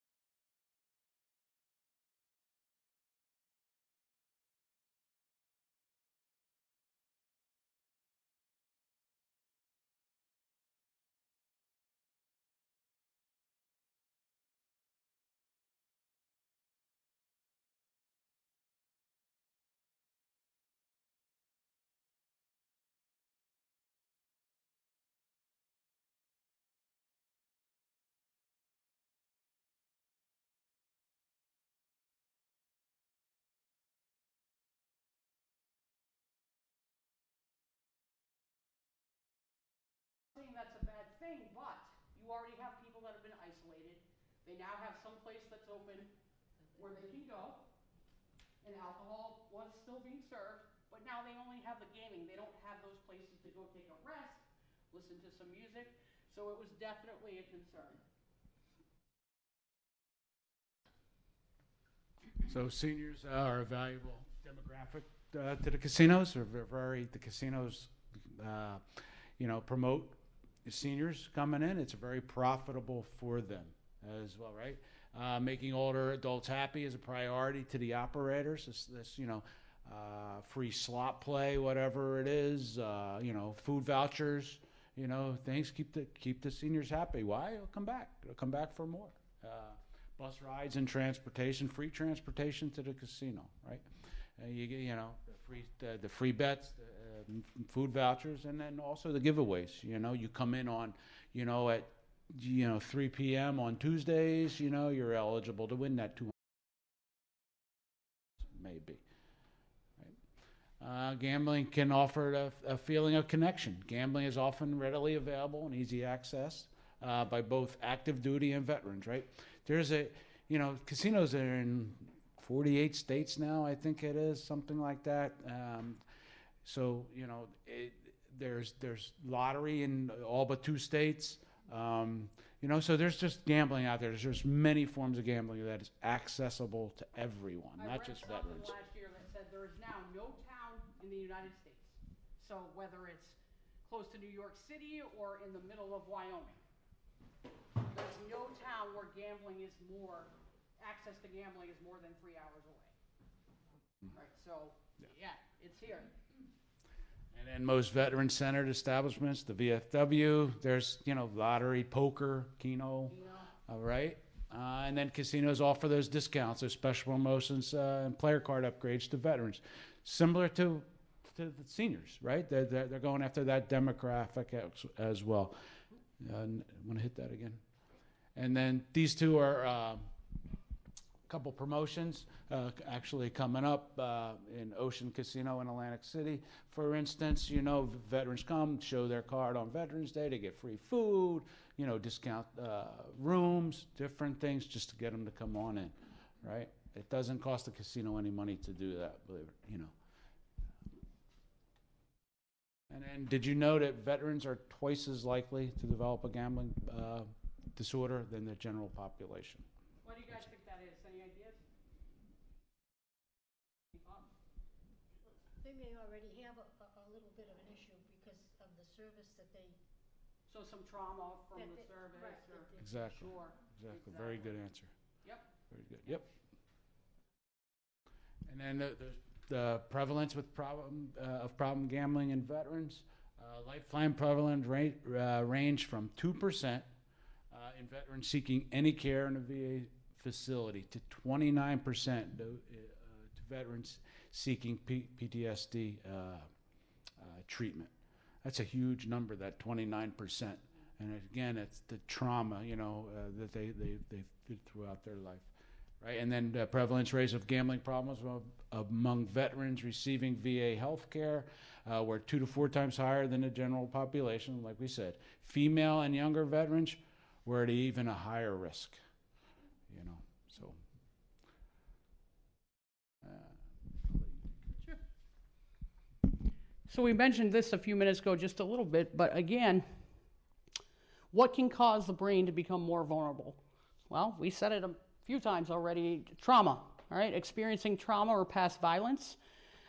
Thing, but you already have people that have been isolated. They now have some place that's open where they can go, and alcohol was still being served, but now they only have the gaming. They don't have those places to go take a rest, listen to some music, so it was definitely a concern. So seniors are a valuable demographic uh, to the casinos. They're very the casinos, uh, you know, promote seniors coming in. It's very profitable for them as well, right? Uh, making older adults happy is a priority to the operators. This, this you know, uh, free slot play, whatever it is, uh, you know, food vouchers, you know, things keep the keep the seniors happy. Why? They'll come back. They'll come back for more. Uh, bus rides and transportation, free transportation to the casino, right? Uh, you you know, the free, the, the free bets, the, food vouchers, and then also the giveaways. You know, you come in on, you know, at, you know, 3 p.m. on Tuesdays, you know, you're eligible to win that 200 maybe. Uh, gambling can offer a, a feeling of connection. Gambling is often readily available and easy access uh, by both active duty and veterans, right? There's a, you know, casinos are in 48 states now, I think it is, something like that. Um, so, you know, it, there's there's lottery in all but two states. Um, you know, so there's just gambling out there. There's just many forms of gambling that is accessible to everyone, I not read just something veterans. last year that said there is now no town in the United States. So whether it's close to New York City or in the middle of Wyoming, there's no town where gambling is more, access to gambling is more than three hours away. Right, so, yeah, it's here. And then most veteran-centered establishments, the VFW, there's, you know, lottery, poker, Keno, all right? Uh, and then casinos offer those discounts, those special promotions, uh, and player card upgrades to veterans, similar to to the seniors, right? They're, they're, they're going after that demographic as, as well. Uh, Want to hit that again? And then these two are uh, couple promotions uh, actually coming up uh, in Ocean Casino in Atlantic City. For instance, you know, veterans come, show their card on Veterans Day, they get free food, you know, discount uh, rooms, different things just to get them to come on in, right? It doesn't cost the casino any money to do that, believe it, you know. And then, did you know that veterans are twice as likely to develop a gambling uh, disorder than the general population? what do you guys think that is? Any ideas? Any thoughts? They may already have a, a, a little bit of an issue because of the service that they. So some trauma from the they- service right, or? that they- Exactly. Sure. Exactly. Very good answer. Yep. Very good. Yep. And then the, the, the prevalence with problem uh, of problem gambling in veterans, uh, lifetime prevalence rate uh, range from two percent uh, in veterans seeking any care in a VA facility to twenty nine percent to, uh, to veterans seeking P- PTSD uh, uh, treatment. That's a huge number. That twenty nine percent. And again, it's the trauma, you know, uh, that they, they, they did throughout their life. right? And then the prevalence rates of gambling problems among veterans receiving VA health care uh, were two to four times higher than the general population, like we said. Female and younger veterans were at even a higher risk, you know, so. uh, So we mentioned this a few minutes ago, just a little bit, but again, what can cause the brain to become more vulnerable? Well, we said it a few times already trauma, all right? Experiencing trauma or past violence.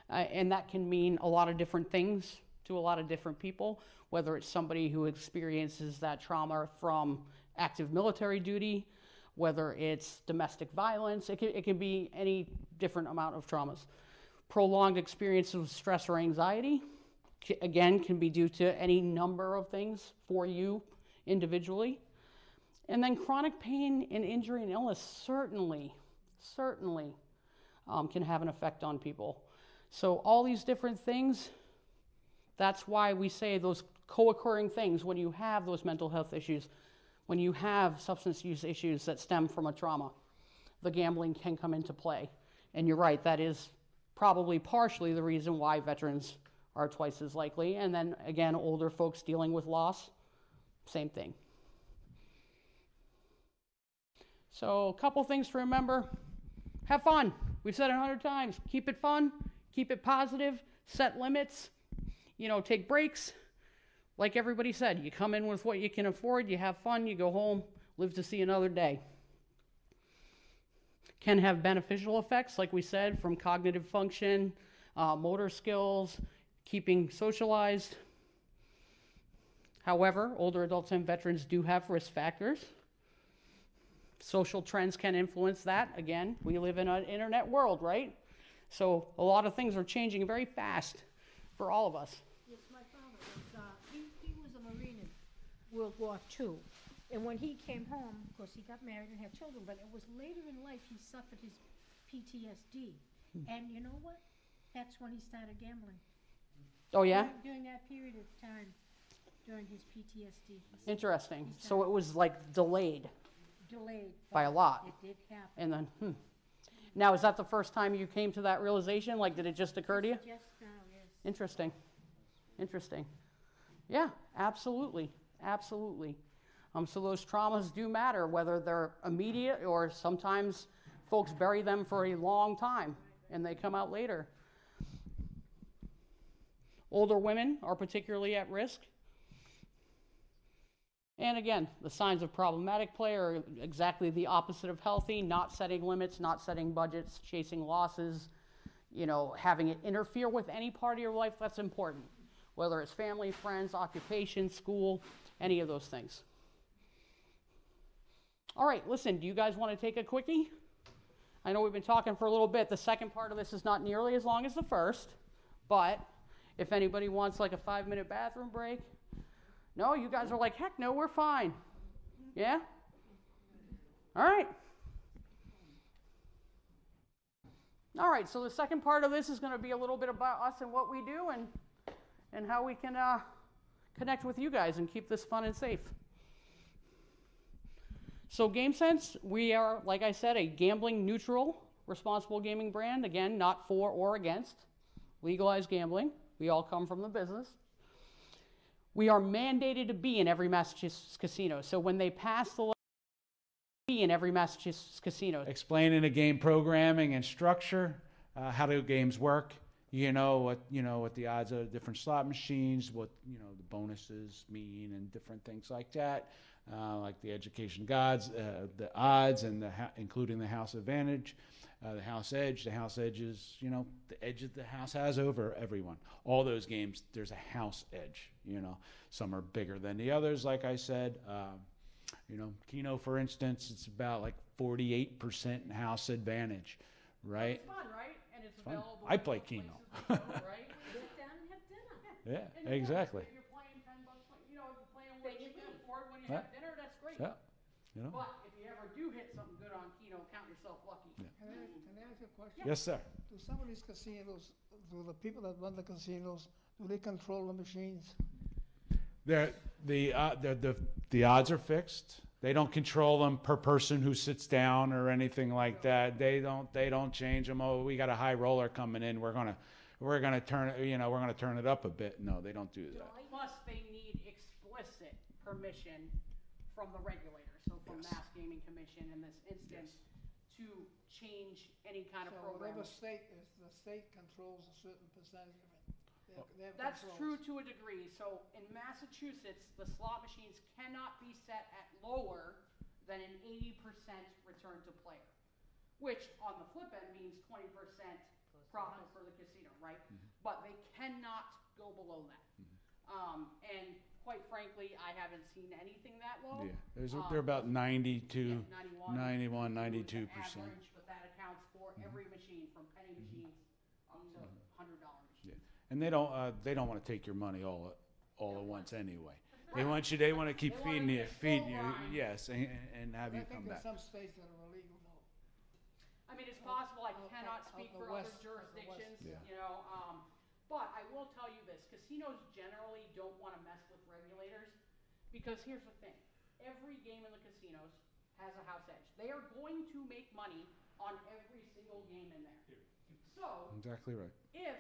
Uh, and that can mean a lot of different things to a lot of different people, whether it's somebody who experiences that trauma from active military duty, whether it's domestic violence, it can, it can be any different amount of traumas. Prolonged experiences of stress or anxiety, again, can be due to any number of things for you individually. And then chronic pain and injury and illness certainly, certainly um, can have an effect on people. So, all these different things, that's why we say those co occurring things when you have those mental health issues, when you have substance use issues that stem from a trauma, the gambling can come into play. And you're right, that is probably partially the reason why veterans are twice as likely. And then again, older folks dealing with loss, same thing. So, a couple things to remember have fun. We've said it a hundred times. Keep it fun, keep it positive, set limits, you know, take breaks. Like everybody said, you come in with what you can afford, you have fun, you go home, live to see another day. Can have beneficial effects, like we said, from cognitive function, uh, motor skills, keeping socialized. However, older adults and veterans do have risk factors. Social trends can influence that. Again, we live in an internet world, right? So a lot of things are changing very fast for all of us. Yes, my father was, uh, he, he was a Marine in World War II. And when he came home, of course, he got married and had children, but it was later in life he suffered his PTSD. And you know what? That's when he started gambling. Oh yeah, During- that period of time, during his PTSD. interesting. So it was like delayed, Delayed. by a but lot. It did happen. and then hmm. Now is that the first time you came to that realization? Like, did it just occur to you? Just now, yes. Interesting. Interesting. Yeah, absolutely. Absolutely. Um, so those traumas do matter, whether they're immediate or sometimes folks bury them for a long time and they come out later. Older women are particularly at risk. And again, the signs of problematic play are exactly the opposite of healthy, not setting limits, not setting budgets, chasing losses, you know, having it interfere with any part of your life that's important, whether it's family, friends, occupation, school, any of those things. All right, listen, do you guys want to take a quickie? I know we've been talking for a little bit. The second part of this is not nearly as long as the first, but if anybody wants like a five minute bathroom break, no, you guys are like, heck no, we're fine. Yeah? All right. All right, so the second part of this is going to be a little bit about us and what we do and, and how we can uh, connect with you guys and keep this fun and safe. So, GameSense, we are, like I said, a gambling neutral, responsible gaming brand. Again, not for or against legalized gambling. We all come from the business. We are mandated to be in every Massachusetts casino. So, when they pass the law, be in every Massachusetts casino. explaining the game programming and structure, uh, how do games work. You know what you know what the odds of different slot machines, what you know the bonuses mean, and different things like that, uh, like the education gods, uh, the odds, and the including the house advantage, uh, the house edge. The house edge is you know the edge that the house has over everyone. All those games, there's a house edge. You know, some are bigger than the others. Like I said. Um, you know, Keno, for instance, it's about like 48% house advantage, right? It's fun, right? And it's Fun. available. I play places Keno. go, right? Sit down and have dinner. Yeah, And you're exactly. If you're playing ten bucks, you know, if you're playing what you you can afford when you Yeah. have dinner, that's great. Yeah, you know. But if you ever do hit something good on Keno, count yourself lucky. Can I, can I ask you a question? Yes, sir. Do some of these casinos, do the people that run the casinos, do they control the machines? There, the, uh, the the the odds are fixed. They don't control them per person who sits down or anything like that. They don't. They don't change them. Oh, we got a high roller coming in. We're gonna, we're gonna turn. it- You know, we're gonna turn it up a bit. No, they don't do that. Plus, they need explicit permission from the regulator, so from Yes. Mass Gaming Commission in this instance, to change any kind of So program. whatever state is, the state controls a certain percentage of it. They have- they have That's controls. true to a degree. So in Massachusetts, the slot machines cannot be set at lower than an eighty percent return to player. Which on the flip end means twenty percent profit for the casino, right? But they cannot go below that. Um, and quite frankly, I haven't seen anything that low. Yeah, There's, Um, they're about 92, yeah, 91. 91, 92 percent. average, But that accounts for every machine, from penny machines up to hundred dollar machines. Yeah, and they don't. Uh, they don't want to take your money all at, all at once anyway. They want you. They want to keep They wanna feeding you, get feeding you. line. Yes, and, and have I you think come there's back. some states that are illegal now. I mean, it's possible, I Out- out- cannot out speak the for west- other out the west. jurisdictions, Yeah. you know, um, but I will tell you this, casinos generally don't wanna mess with regulators, because here's the thing, every game in the casinos has a house edge. They are going to make money on every single game in there. So, Exactly right. if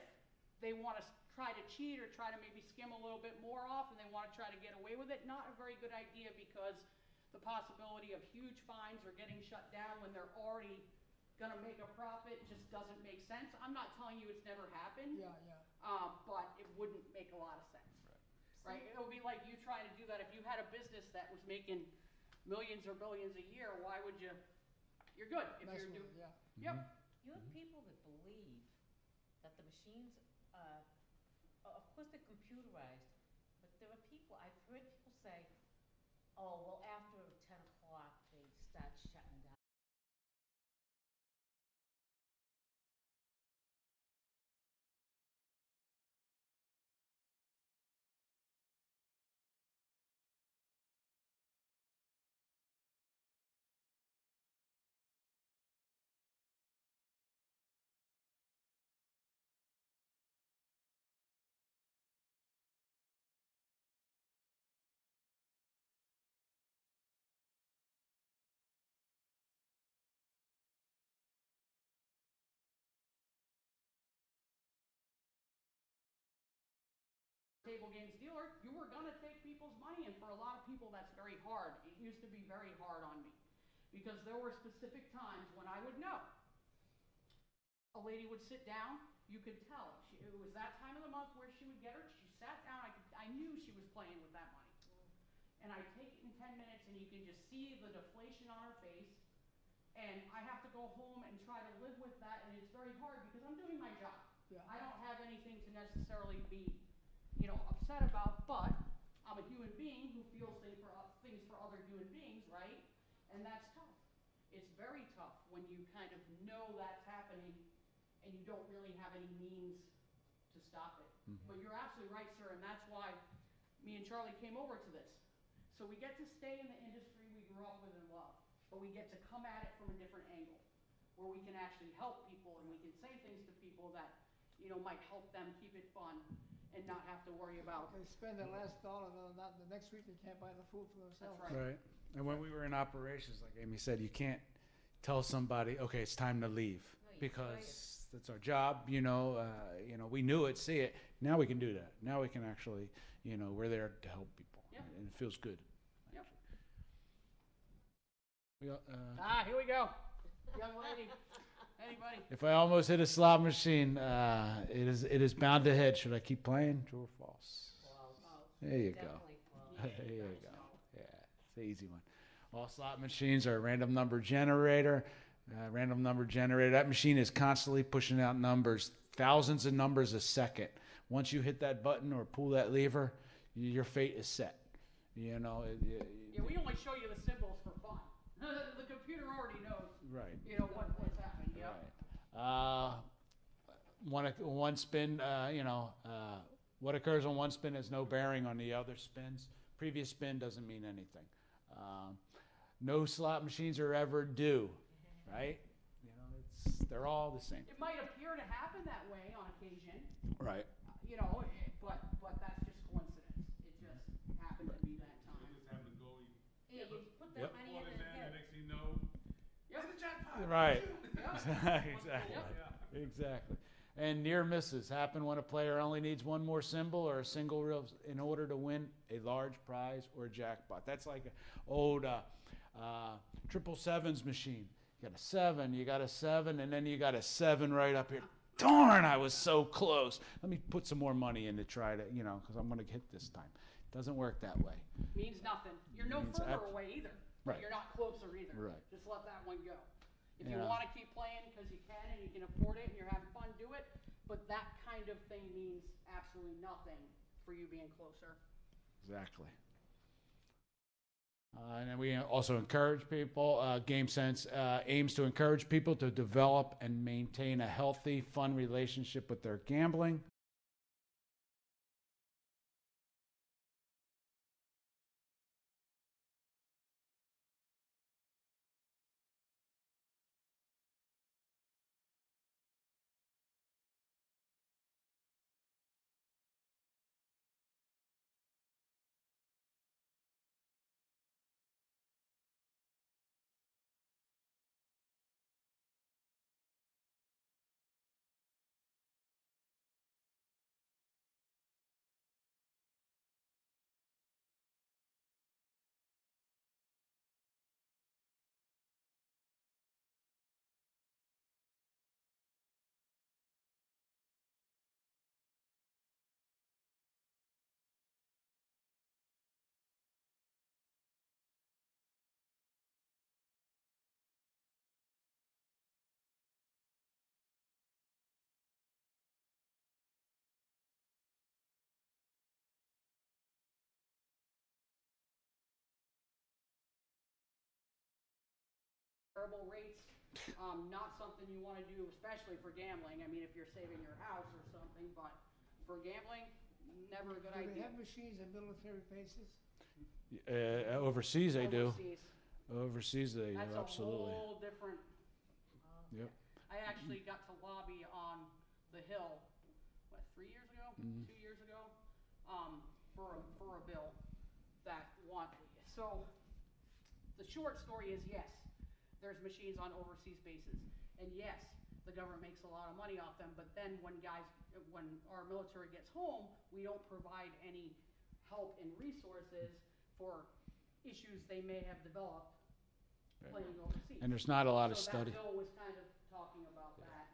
they want to try to cheat or try to maybe skim a little bit more off and they want to try to get away with it, not a very good idea because the possibility of huge fines or getting shut down when they're already going to make a profit just doesn't make sense. I'm not telling you it's never happened, Yeah, yeah. um, but it wouldn't make a lot of sense. Right? It would be like you trying to do that if you had a business that was making millions or billions a year. Why would you? You're good if Nice you're one, doing. yeah. Yep. You have people that believe that the machines, uh, o- of course they're computerized, but there are people, I've heard people say, oh, well, table games dealer, you were gonna take people's money, and for a lot of people, that's very hard. It used to be very hard on me, because there were specific times when I would know. A lady would sit down, you could tell, she, it was that time of the month where she would get her, she sat down, I could, I knew she was playing with that money. And I take it in ten minutes, and you can just see the deflation on her face, and I have to go home and try to live with that, and it's very hard, because I'm doing my job. Yeah. I don't have anything to necessarily be know, upset about, but I'm a human being who feels things for, o- things for other human beings, right? And that's tough. It's very tough when you kind of know that's happening and you don't really have any means to stop it. Mm-hmm. But you're absolutely right, sir, and that's why me and Charlie came over to this. So we get to stay in the industry we grew up with and love, but we get to come at it from a different angle, where we can actually help people and we can say things to people that, you know, might help them keep it fun and not have to worry about. They spend their last dollar, then not, the next week they can't buy the food for themselves. right. Right. And when we were in operations, like Amy said, you can't tell somebody, okay, it's time to leave No, you because that's our job. You know, uh, you know, we knew it, see it. Now we can do that. Now we can actually, you know, we're there to help people, Yep. and it feels good. Yep. We, uh, Ah, here we go. Young lady, anybody? if I almost hit a slot machine, uh, it is it is bound to hit. Should I keep playing? True or false? There you go. False. There you go. Yeah, it's an easy one. All slot machines are a random number generator. Uh, random number generator. That machine is constantly pushing out numbers, thousands of numbers a second. Once you hit that button or pull that lever, your fate is set. You know, it, it- Yeah, we only show you the symbols for fun. the computer already knows, right. you know, what, what's happening. Yep. Right. Uh, one one spin, uh, you know, uh, what occurs on one spin has no bearing on the other spins. Previous spin doesn't mean anything. Um, no slot machines are ever due, right? You know, it's they're all the same. It might appear to happen that way on occasion, Right. you know, but but that's just coincidence. It just happened to be that They time. just happen to go, Yeah, you put Yep. that Right. exactly. Exactly. And near misses happen when a player only needs one more symbol or a single reel in order to win a large prize or a jackpot. That's like an old uh, uh, triple sevens machine. You got a seven, you got a seven, and then you got a seven right up here. Darn, I was so close. Let me put some more money in to try to, you know, because I'm going to hit this time. Doesn't work that way. Means nothing. You're no Means further ab- away either. Right. You're not closer either. Right. Just let that one go. If you want to keep playing because you can and you can afford it and you're having fun, do it. But that kind of thing means absolutely nothing for you being closer. Exactly. Uh, and then we also encourage people. Uh, Game Sense uh, aims to encourage people to develop and maintain a healthy, fun relationship with their gambling. Terrible rates, um, not something you want to do, especially for gambling. I mean, if you're saving your house or something, but for gambling, never a good Do they idea. have machines at military bases? Uh, overseas, they do. Overseas. Overseas, they That's do. Absolutely. a whole different. Yep. I actually got to lobby on the Hill, what, three years ago, Mhm. two years ago, um, for a, for a bill that want. So, the short story is yes, there's machines on overseas bases, and yes, the government makes a lot of money off them. But then when guys, when our military gets home, we don't provide any help and resources for issues they may have developed playing overseas. And there's not a lot of So study. that bill was kind of talking about that.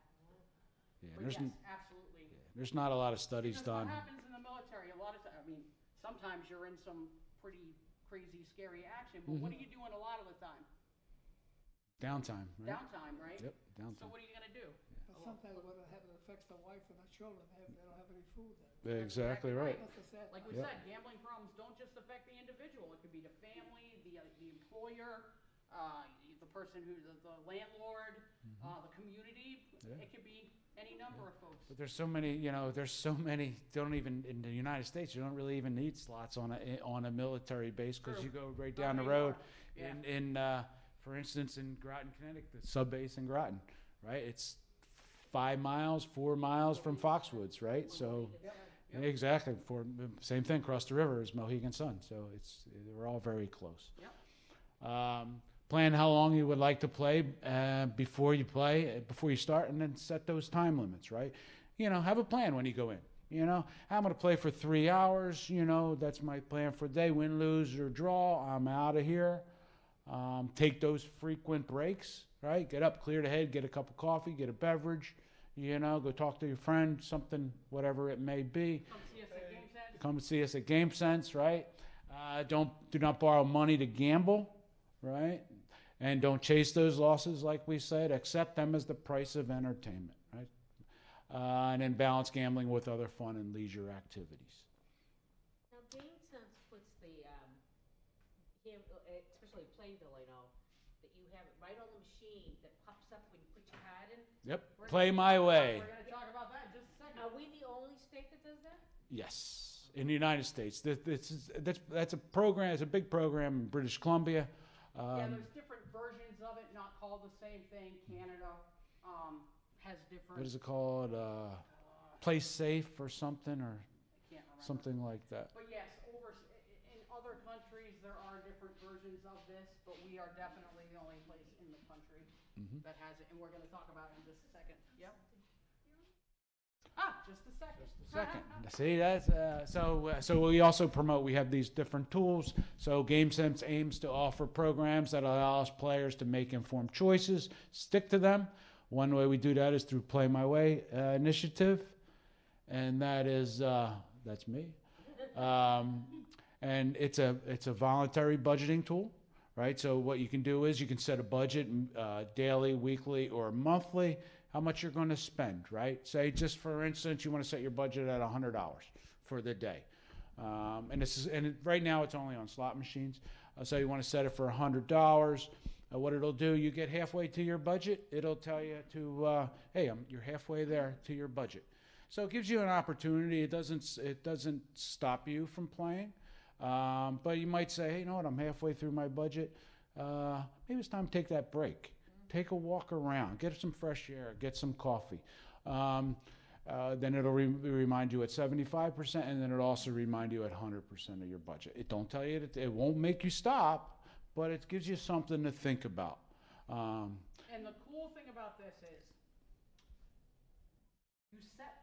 Yeah, But there's, yes, n- absolutely. there's not a lot of studies Because done. what happens in the military, a lot of, ti- I mean, sometimes you're in some pretty crazy, scary action, but mm-hmm. what are you doing a lot of the time? Downtime, right? Downtime, right? Yep, So downtime. what are you gonna do? But sometimes what it affects the wife and the children, they have, they don't have any food then. Yeah, exactly right. That's the sad Like part. we Yep. said, gambling problems don't just affect the individual, it could be the family, the, uh, the employer, uh, the person who, the, the landlord, uh, the community. Mm-hmm. Yeah. It could be any number of folks. But there's so many, you know, there's so many. Don't even in the United States, you don't really even need slots on a on a military base because True. you go right down the anymore. road. Yeah. In in uh, for instance, in Groton, Connecticut, the sub base in Groton, right? It's five miles, four miles from Foxwoods, right? So Yep. exactly for same thing across the river is Mohegan Sun. So it's we're all very close. Yep. Um, plan how long you would like to play uh, before you play, uh, before you start, and then set those time limits, right? You know, have a plan when you go in. You know, I'm going to play for three hours. You know, that's my plan for the day. Win, lose, or draw. I'm out of here. Um, take those frequent breaks, right? Get up, clear the head, get a cup of coffee, get a beverage. You know, go talk to your friend, something, whatever it may be Come see us at Game Sense. come see us at Game Sense, right? Uh, don't do not borrow money to gamble, right? And don't chase those losses, like we said. Accept them as the price of entertainment, right? Uh, and then balance gambling with other fun and leisure activities. Now, Game Sense puts the, um, here, uh, especially Plainville, I know, that you have it right on the machine that pops up when you put your card in. Yep. We're Play gonna- my way. We're gonna talk about that in just a second. Are we the only state that does that? Yes, in the United States. This, this is, that's that's a program. It's a big program in British Columbia. Yeah, Um, there's different versions of it, not called the same thing. Canada, um, has different. what is it called? Uh, Play safe or something, or I can't remember. something like that. But yes, over, in other countries, there are different versions of this, but we are definitely the only place in the country. Mhm. that has it, and we're gonna talk about it in just a second. Yep. Ah, just a second. Second, see that's uh, so. Uh, so we also promote. We have these different tools. So GameSense aims to offer programs that allow us players to make informed choices, stick to them. One way we do that is through Play My Way uh, initiative, and that is uh, that's me. Um, and it's a it's a voluntary budgeting tool, right? So what you can do is you can set a budget uh, daily, weekly, or monthly. How much you're going to spend, right? Say just for instance, you want to set your budget at hundred dollars for the day, um, and this is and right now it's only on slot machines. Uh, so you want to set it for hundred dollars. Uh, what it'll do, you get halfway to your budget, it'll tell you to, uh, hey, um, you're halfway there to your budget. So it gives you an opportunity. It doesn't it doesn't stop you from playing, um, but you might say, hey, you know what? I'm halfway through my budget. Uh, maybe it's time to take that break. Take a walk around, get some fresh air, get some coffee. Um, uh, then it'll re- remind you at 75%, and then it'll also remind you at 100% of your budget. It don't tell you that it won't make you stop, but it gives you something to think about. Um, And the cool thing about this is, you set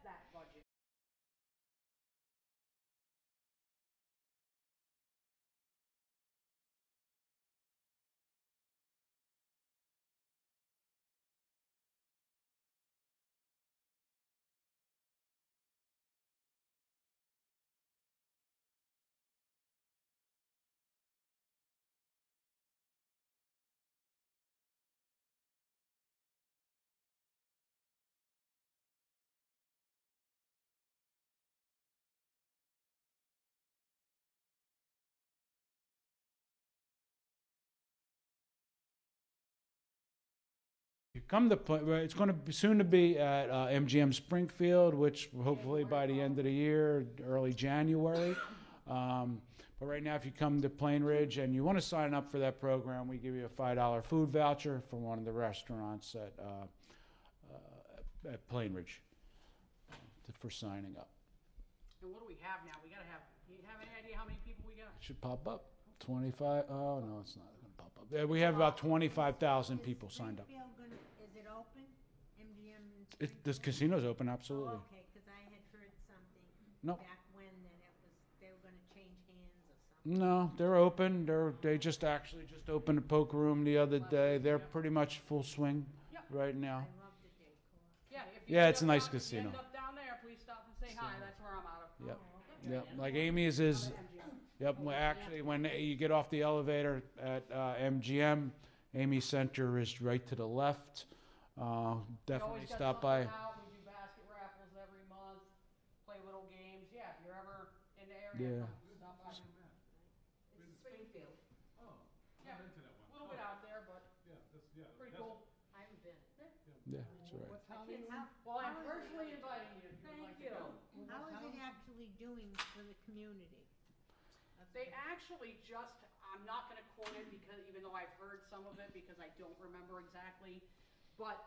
You come to play, well, it's going to be soon to be at uh, MGM Springfield, which hopefully by the end of the year, early January. Um, but right now, if you come to Plainridge and you want to sign up for that program, we give you a five dollar food voucher from one of the restaurants at uh, uh, at Plainridge uh, to- for signing up. And what do we have now? We gotta have, do you have any idea how many people we got? It Should pop up. Twenty five. Oh no, it's not going to pop up. Yeah, we have about twenty five thousand people signed up. Springfield gonna, is it open? MGM in It, this Springfield? casino's open, absolutely. Oh, okay, cause I had heard something No. back when that it was, they were gonna change hands or something. No, they're open. They're they just actually just opened a poker room the other day. They're pretty much full swing Yep. right now. I love the decor. Yeah, if you Yeah, end it's a up nice down- if you casino. end up down there, please stop and say hi. That's where I'm out of. Yep. Yep. Like Amy's is. Yep. Well, actually, when you get off the elevator at uh, MGM, Amy Center is right to the left. Uh, definitely got stop by. out. We do basket raffles every month, play little games. Yeah, if you're ever in the area, Yeah. stop by. It's Springfield. Oh, Yeah, I've been to that one. a little Oh, bit out there, but Yeah, that's, yeah. pretty that's- cool. I haven't been. Yeah, that's right. What town are you? Well, I'm How is it- personally inviting you if you'd Thank like to you. go. How is it actually doing for the community? They actually just, I'm not gonna quote it because, even though I've heard some of it, because I don't remember exactly. But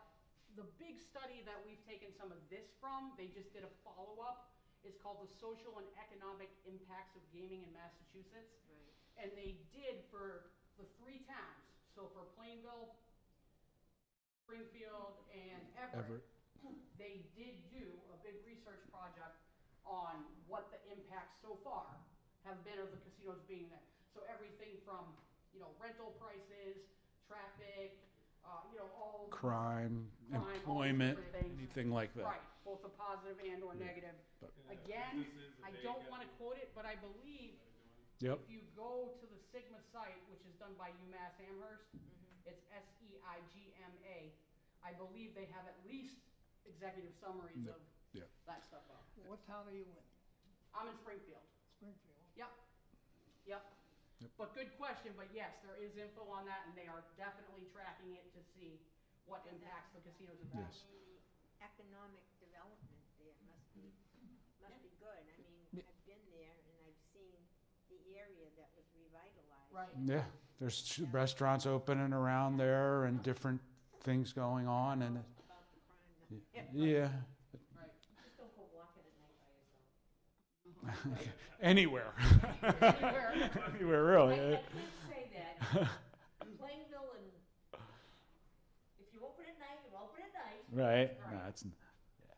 the big study that we've taken some of this from, they just did a follow-up. It's called the Social and Economic Impacts of Gaming in Massachusetts. And they did for the three towns, so for Plainville, Springfield, and Everett, Everett. they did do a big research project on what the impacts so far have been of the casinos being there. So everything from, you know, rental prices, traffic, uh, you know, all. Crime, Crime, all employment, different things. anything like that. Right, both the positive and or negative. But- Again, businesses, I they don't get- wanna quote it, but I believe Yep. if you go to the SEIGMA site, which is done by UMass Amherst, it's S E I G M A. I believe they have at least executive summaries Yep, of yep. that stuff up. What town are you in? I'm in Springfield. Springfield. Yep. Yep. Yep. But good question, but yes, there is info on that and they are definitely tracking it to see what impacts the casinos have had. Yes. The economic development there must be, mm-hmm. must be good. I mean, I've been there and I've seen the area that was revitalized. Right. Yeah, there's sh- restaurants opening around there and different things going on, and About the crime. yeah, Right. Just don't go walking at night by yourself. anywhere, Anywhere. anywhere I, really. I can't say that. Plainville and, if you open at night, you open at night. right? No, Right. it's, n- yeah.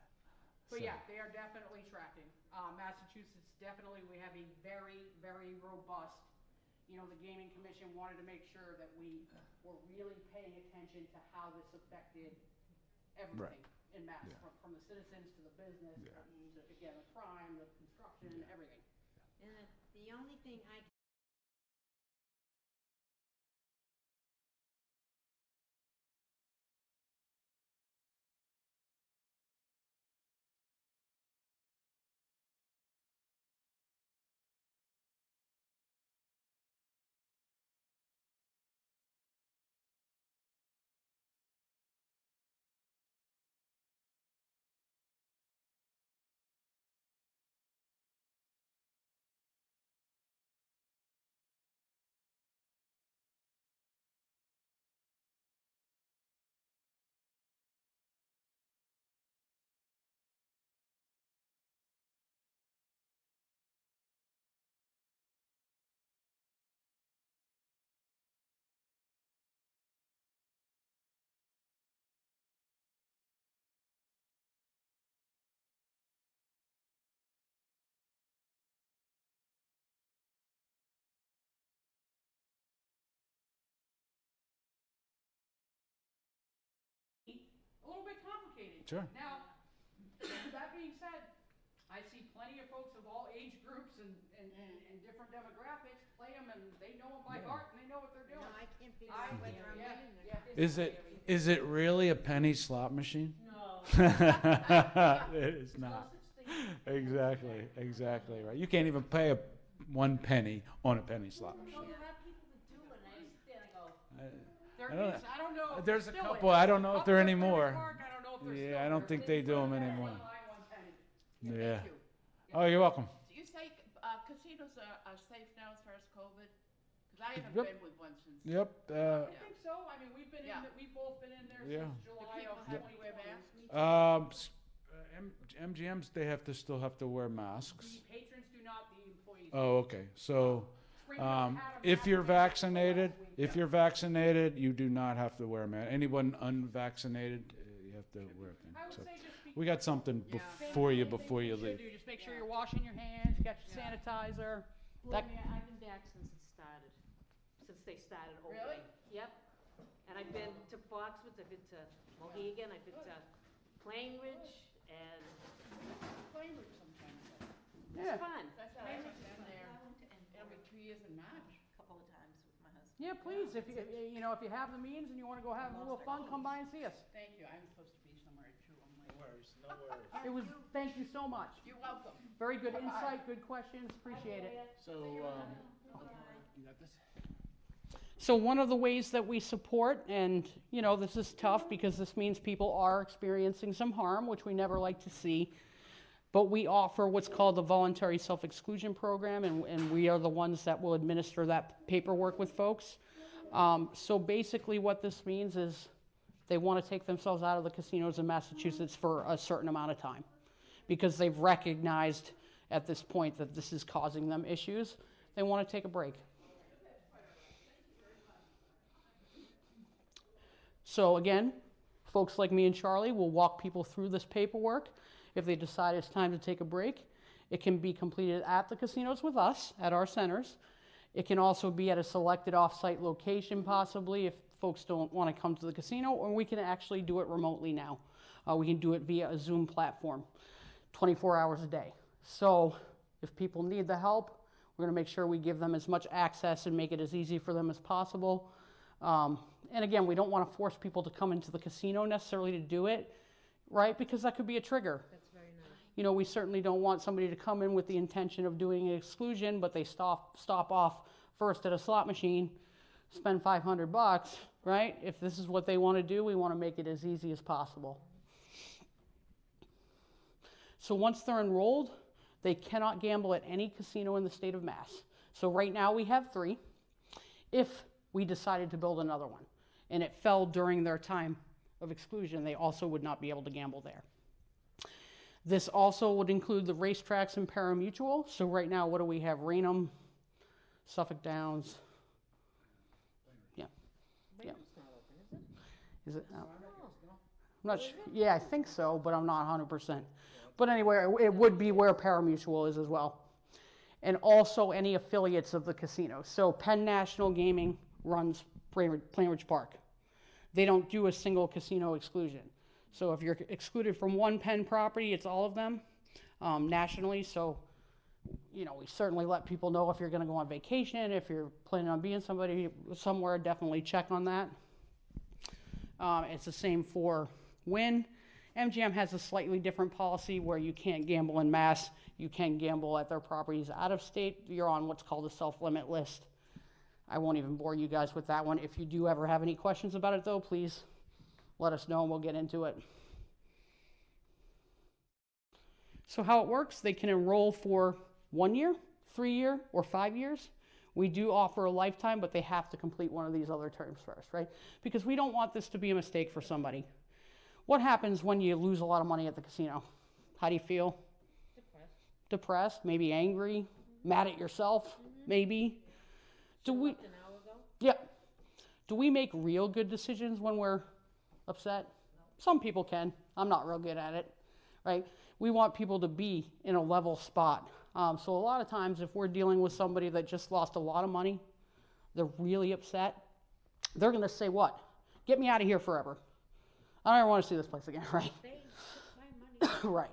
But So- yeah, they are definitely tracking. Uh, Massachusetts, definitely, we have a very, very robust, you know, the gaming commission wanted to make sure that we were really paying attention to how this affected everything in Mass, Yeah. from, from the citizens to the business, Yeah. to, again, the crime, the construction, Yeah. everything. And the only thing I bit complicated. Sure. Now, that being said, I see plenty of folks of all age groups and, and, and, and different demographics play them and they know them by heart and they know what they're doing. I can't figure I- out whether I'm yeah, winning or yeah. not. Is it, is it really a penny slot machine? No. It is not. Exactly, exactly, right. You can't even pay a one penny on a penny slot machine. there are people that do, and I sit there and I go, There I don't is, I don't know. if There's a couple. I don't know if Couple they're at Cleary anymore. Park, I don't know if they're Yeah, I don't think they do them anymore. buy, one penny. Yeah. Oh, you're welcome. Do you say uh, casinos are, are safe now as far as COVID? Because I haven't Yep. been with one since. Yep, uh, I think so. I mean, we've been in, Yeah. the- we've both been in there Yeah. since Do July people of have to twenty wear masks? um, s- uh, M- MGMs, they have to still have to wear masks. The patrons do not, the employees. Oh, okay, so, Springfield um, if you're vaccinated vaccinated, last week. if you're vaccinated, you do not have to wear a mask. Anyone unvaccinated, uh, you have to wear a thing. I would So, say just be. we got something Yeah. before you, before you leave. do. Just make sure you're washing your hands, you got your sanitizer. Well, That- Mayor, I've been back since it started, since they started opening. Really? Yep. And I've been to Foxwoods, I've been to Mohegan, I've been to Plainridge, and Cambridge sometimes. Yeah. it's fun. That's how I haven't been there. I went to Enfield It'll be two years in March. a couple of times with my husband. Yeah, please, if you, if you- you know, if you have the means and you wanna go have a little fun, come by and see us. Thank you. I'm supposed to be somewhere too. I'm like, It was, thank you so much. you're welcome. Very good insight, good questions, appreciate it. So, um, you got this? So one of the ways that we support, and you know, this is tough because this means people are experiencing some harm, which we never like to see. But we offer what's called the voluntary self-exclusion program, and, and we are the ones that will administer that paperwork with folks. Um, so basically, what this means is they want to take themselves out of the casinos in Massachusetts for a certain amount of time because they've recognized at this point that this is causing them issues. They want to take a break. So again, folks like me and Charlie will walk people through this paperwork. If they decide it's time to take a break, it can be completed at the casinos with us at our centers. It can also be at a selected off-site location possibly if folks don't want to come to the casino, or we can actually do it remotely now. Uh, we can do it via a Zoom platform, 24 hours a day. So if people need the help, we're going to make sure we give them as much access and make it as easy for them as possible. Um, and again, we don't want to force people to come into the casino necessarily to do it, right? Because that could be a trigger. You know, we certainly don't want somebody to come in with the intention of doing an exclusion, but they stop stop off first at a slot machine, spend 500 bucks, right? If this is what they want to do, we want to make it as easy as possible. So once they're enrolled, they cannot gamble at any casino in the state of Mass. So right now we have three. If we decided to build another one and it fell during their time of exclusion, they also would not be able to gamble there. This also would include the racetracks and parimutuel. So right now, what do we have? Raynham, Suffolk Downs. Yeah. Yeah. Is it? Oh. I'm not. sure. yeah, I think so, but I'm not 100. percent But anyway, it- would be where parimutuel is as well, and also any affiliates of the casino. So Penn National Gaming runs Plainridge Park. They don't do a single casino exclusion. So if you're excluded from one Penn property, it's all of them um, nationally. So you know, we certainly let people know if you're going to go on vacation, if you're planning on being somebody somewhere, definitely check on that. Um, it's the same for Wynn. MGM has a slightly different policy where you can't gamble in mass. You can gamble at their properties out of state. You're on what's called a self limit list. I won't even bore you guys with that one. If you do ever have any questions about it, though, please let us know and we'll get into it. So, how it works, they can enroll for one year, three year, or five years. We do offer a lifetime, but they have to complete one of these other terms first, right? Because we don't want this to be a mistake for somebody. What happens when you lose a lot of money at the casino? How do you feel? Depressed. Depressed, maybe angry, mad at yourself, mm-hmm. maybe. Do we? An hour ago? Yep. Do we make real good decisions when we're upset? Some people can. I'm not real good at it, right? We want people to be in a level spot. Um, so a lot of times, if we're dealing with somebody that just lost a lot of money, they're really upset. They're going to say, "What? Get me out of here forever. I don't ever want to see this place again." Right? They took my money. right.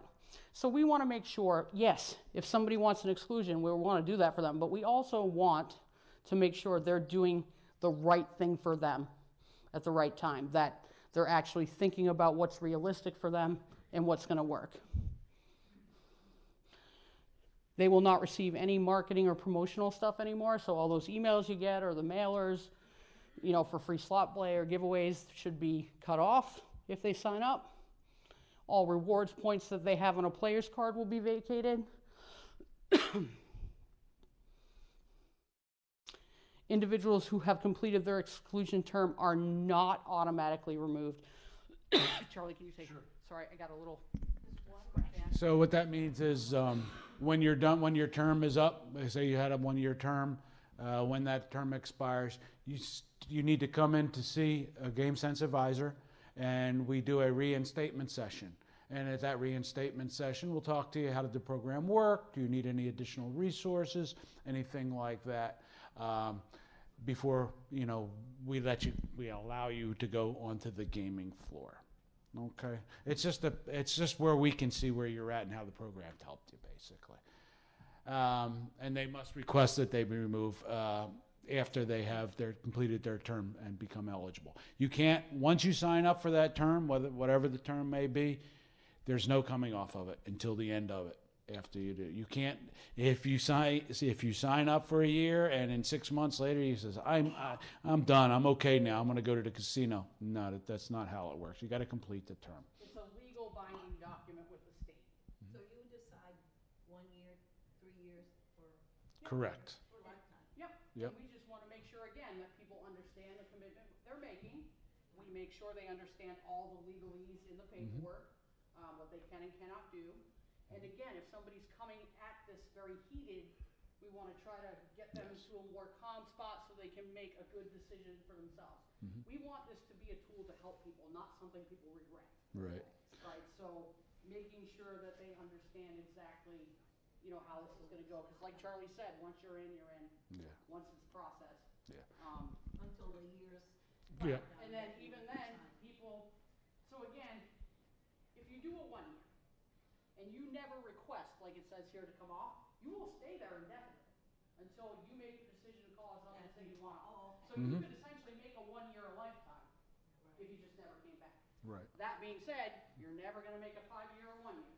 So we want to make sure, yes, if somebody wants an exclusion, we want to do that for them, but we also want to make sure they're doing the right thing for them at the right time, that they're actually thinking about what's realistic for them and what's going to work. They will not receive any marketing or promotional stuff anymore, so all those emails you get or the mailers, you know, for free slot play or giveaways should be cut off if they sign up. All rewards points that they have on a player's card will be vacated. Individuals who have completed their exclusion term are not automatically removed. Charlie, can you take? Sorry, I got a little. So what that means is, um, when you're done, when your term is up, say you had a one-year term, uh, when that term expires, you, you need to come in to see a GameSense advisor, and we do a reinstatement session. And at that reinstatement session, we'll talk to you, how did the program work? Do you need any additional resources? Anything like that? Um, before, you know, we let you, we allow you to go onto the gaming floor. Okay, it's just a, it's just where we can see where you're at and how the program helped you, basically. Um, and they must request that they be removed uh, after they have their completed their term and become eligible. You can't once you sign up for that term, whether whatever the term may be, there's no coming off of it until the end of it. After you do, you can't. If you sign, if you sign up for a year and in six months later he says, "I'm, I, I'm done. I'm okay now. I'm going to go to the casino." No, that, that's not how it works. You got to complete the term. It's a legal binding document with the state. So you decide one year, three years, or Correct. for lifetime? Yep. Yep. And we just want to make sure, again, that people understand the commitment they're making. We make sure they understand all the legalese in the paperwork, um, what they can and cannot do. And again, if somebody's coming at this very heated, we want to try to get them Yes. to a more calm spot so they can make a good decision for themselves. We want this to be a tool to help people, not something people regret. Right. Right, so making sure that they understand exactly, you know, how this is gonna go, because like Charlie said, once you're in, you're in, Yeah. once it's processed. Yeah. Um, Until the years. Yeah. and then even then, people, so again, if you do a one year, and you never request, like it says here, to come off, you will stay there indefinitely, until you make the decision to call us up and say you want. Oh, So you mm-hmm. could essentially make a one year a lifetime, if you just never came back. Right. That being said, you're never gonna make a five-year or one year.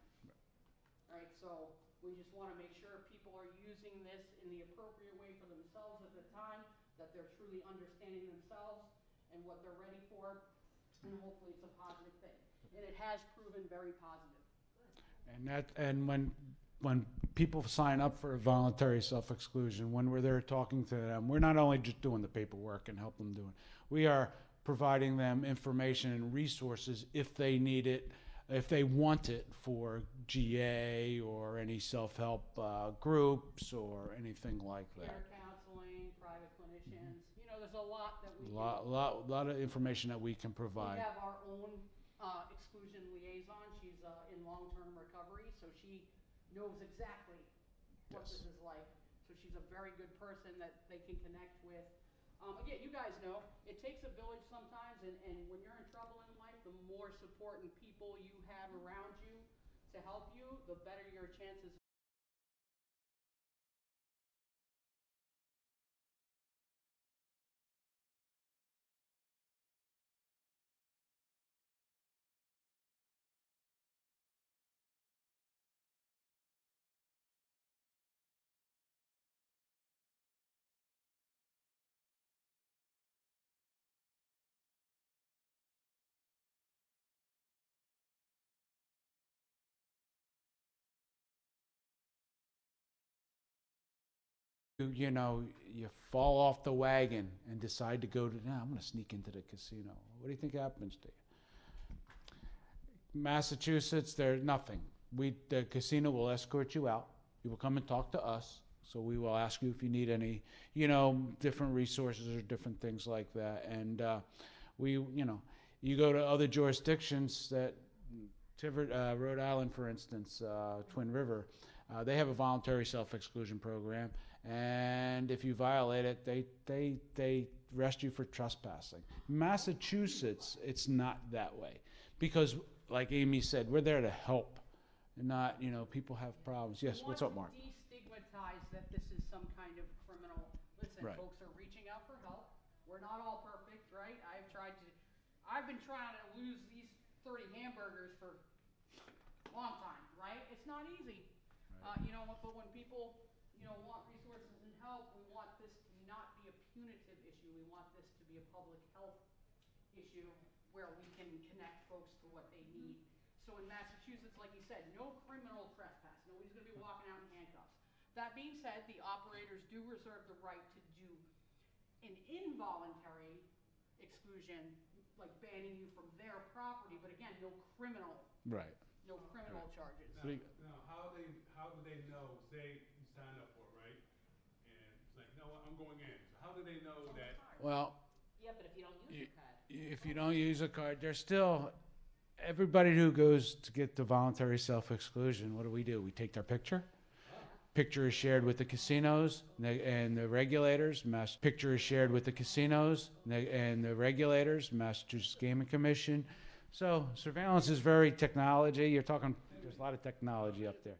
Right, so we just wanna make sure people are using this in the appropriate way for themselves at the time, that they're truly understanding themselves and what they're ready for, and hopefully it's a positive thing. And it has proven very positive. And that, and when, when people sign up for a voluntary self-exclusion, when we're there talking to them, we're not only just doing the paperwork and help them do it. We are providing them information and resources if they need it, if they want it for GA or any self-help uh, groups or anything like that. Care counseling, private clinicians, you know, there's a lot that we do. Lot, lot, lot of information that we can provide. We have our own uh, exclusion liaison. She's uh, in long-term recovery, so she knows exactly what Yes. this is like. So she's a very good person that they can connect with. Um, again, you guys know it takes a village sometimes, and, and when you're in trouble in life, the more support and people you have around you to help you, the better your chances you, know, you fall off the wagon and decide to go to, now I'm going to sneak into the casino. What do you think happens to you? Massachusetts, there's nothing. We, the casino will escort you out. You will come and talk to us. So we will ask you if you need any, you know, different resources or different things like that. And uh, we, you know, you go to other jurisdictions that, uh, Rhode Island, for instance, uh, Twin River, uh, they have a voluntary self-exclusion program, and if you violate it, they they they arrest you for trespassing. Massachusetts, it's not that way because, like Amy said, we're there to help, and not you know people have problems. Yes, what's up, Mark? want to destigmatize that this is some kind of criminal. Listen, Right. folks are reaching out for help. We're not all perfect, right? I've tried to. I've been trying to lose these 30 hamburgers for a long time, right? It's not easy. Uh, you know, but when people, you know, want resources help, we want this to not be a punitive issue. We want this to be a public health issue where we can connect folks to what they mm-hmm. need. So in Massachusetts, like you said, no criminal trespass. Nobody's gonna be mm-hmm. walking out in handcuffs. That being said, the operators do reserve the right to do an involuntary exclusion, like banning you from their property, but again, no criminal, Right. no criminal charges. Now, now, how they, how do they know, say you sign up for it, right? And it's like, no, I'm going in. So how do they know that? Well, Yeah, but if you don't use You- the card. if you don't use a card, there's still everybody who goes to get the voluntary self-exclusion. What do we do? We take their picture. Picture is shared with the casinos and the, and the regulators. Mass picture is shared with the casinos and the, and the regulators, Massachusetts Gaming Commission. So surveillance is very technology. You're talking. There's a lot of technology up there.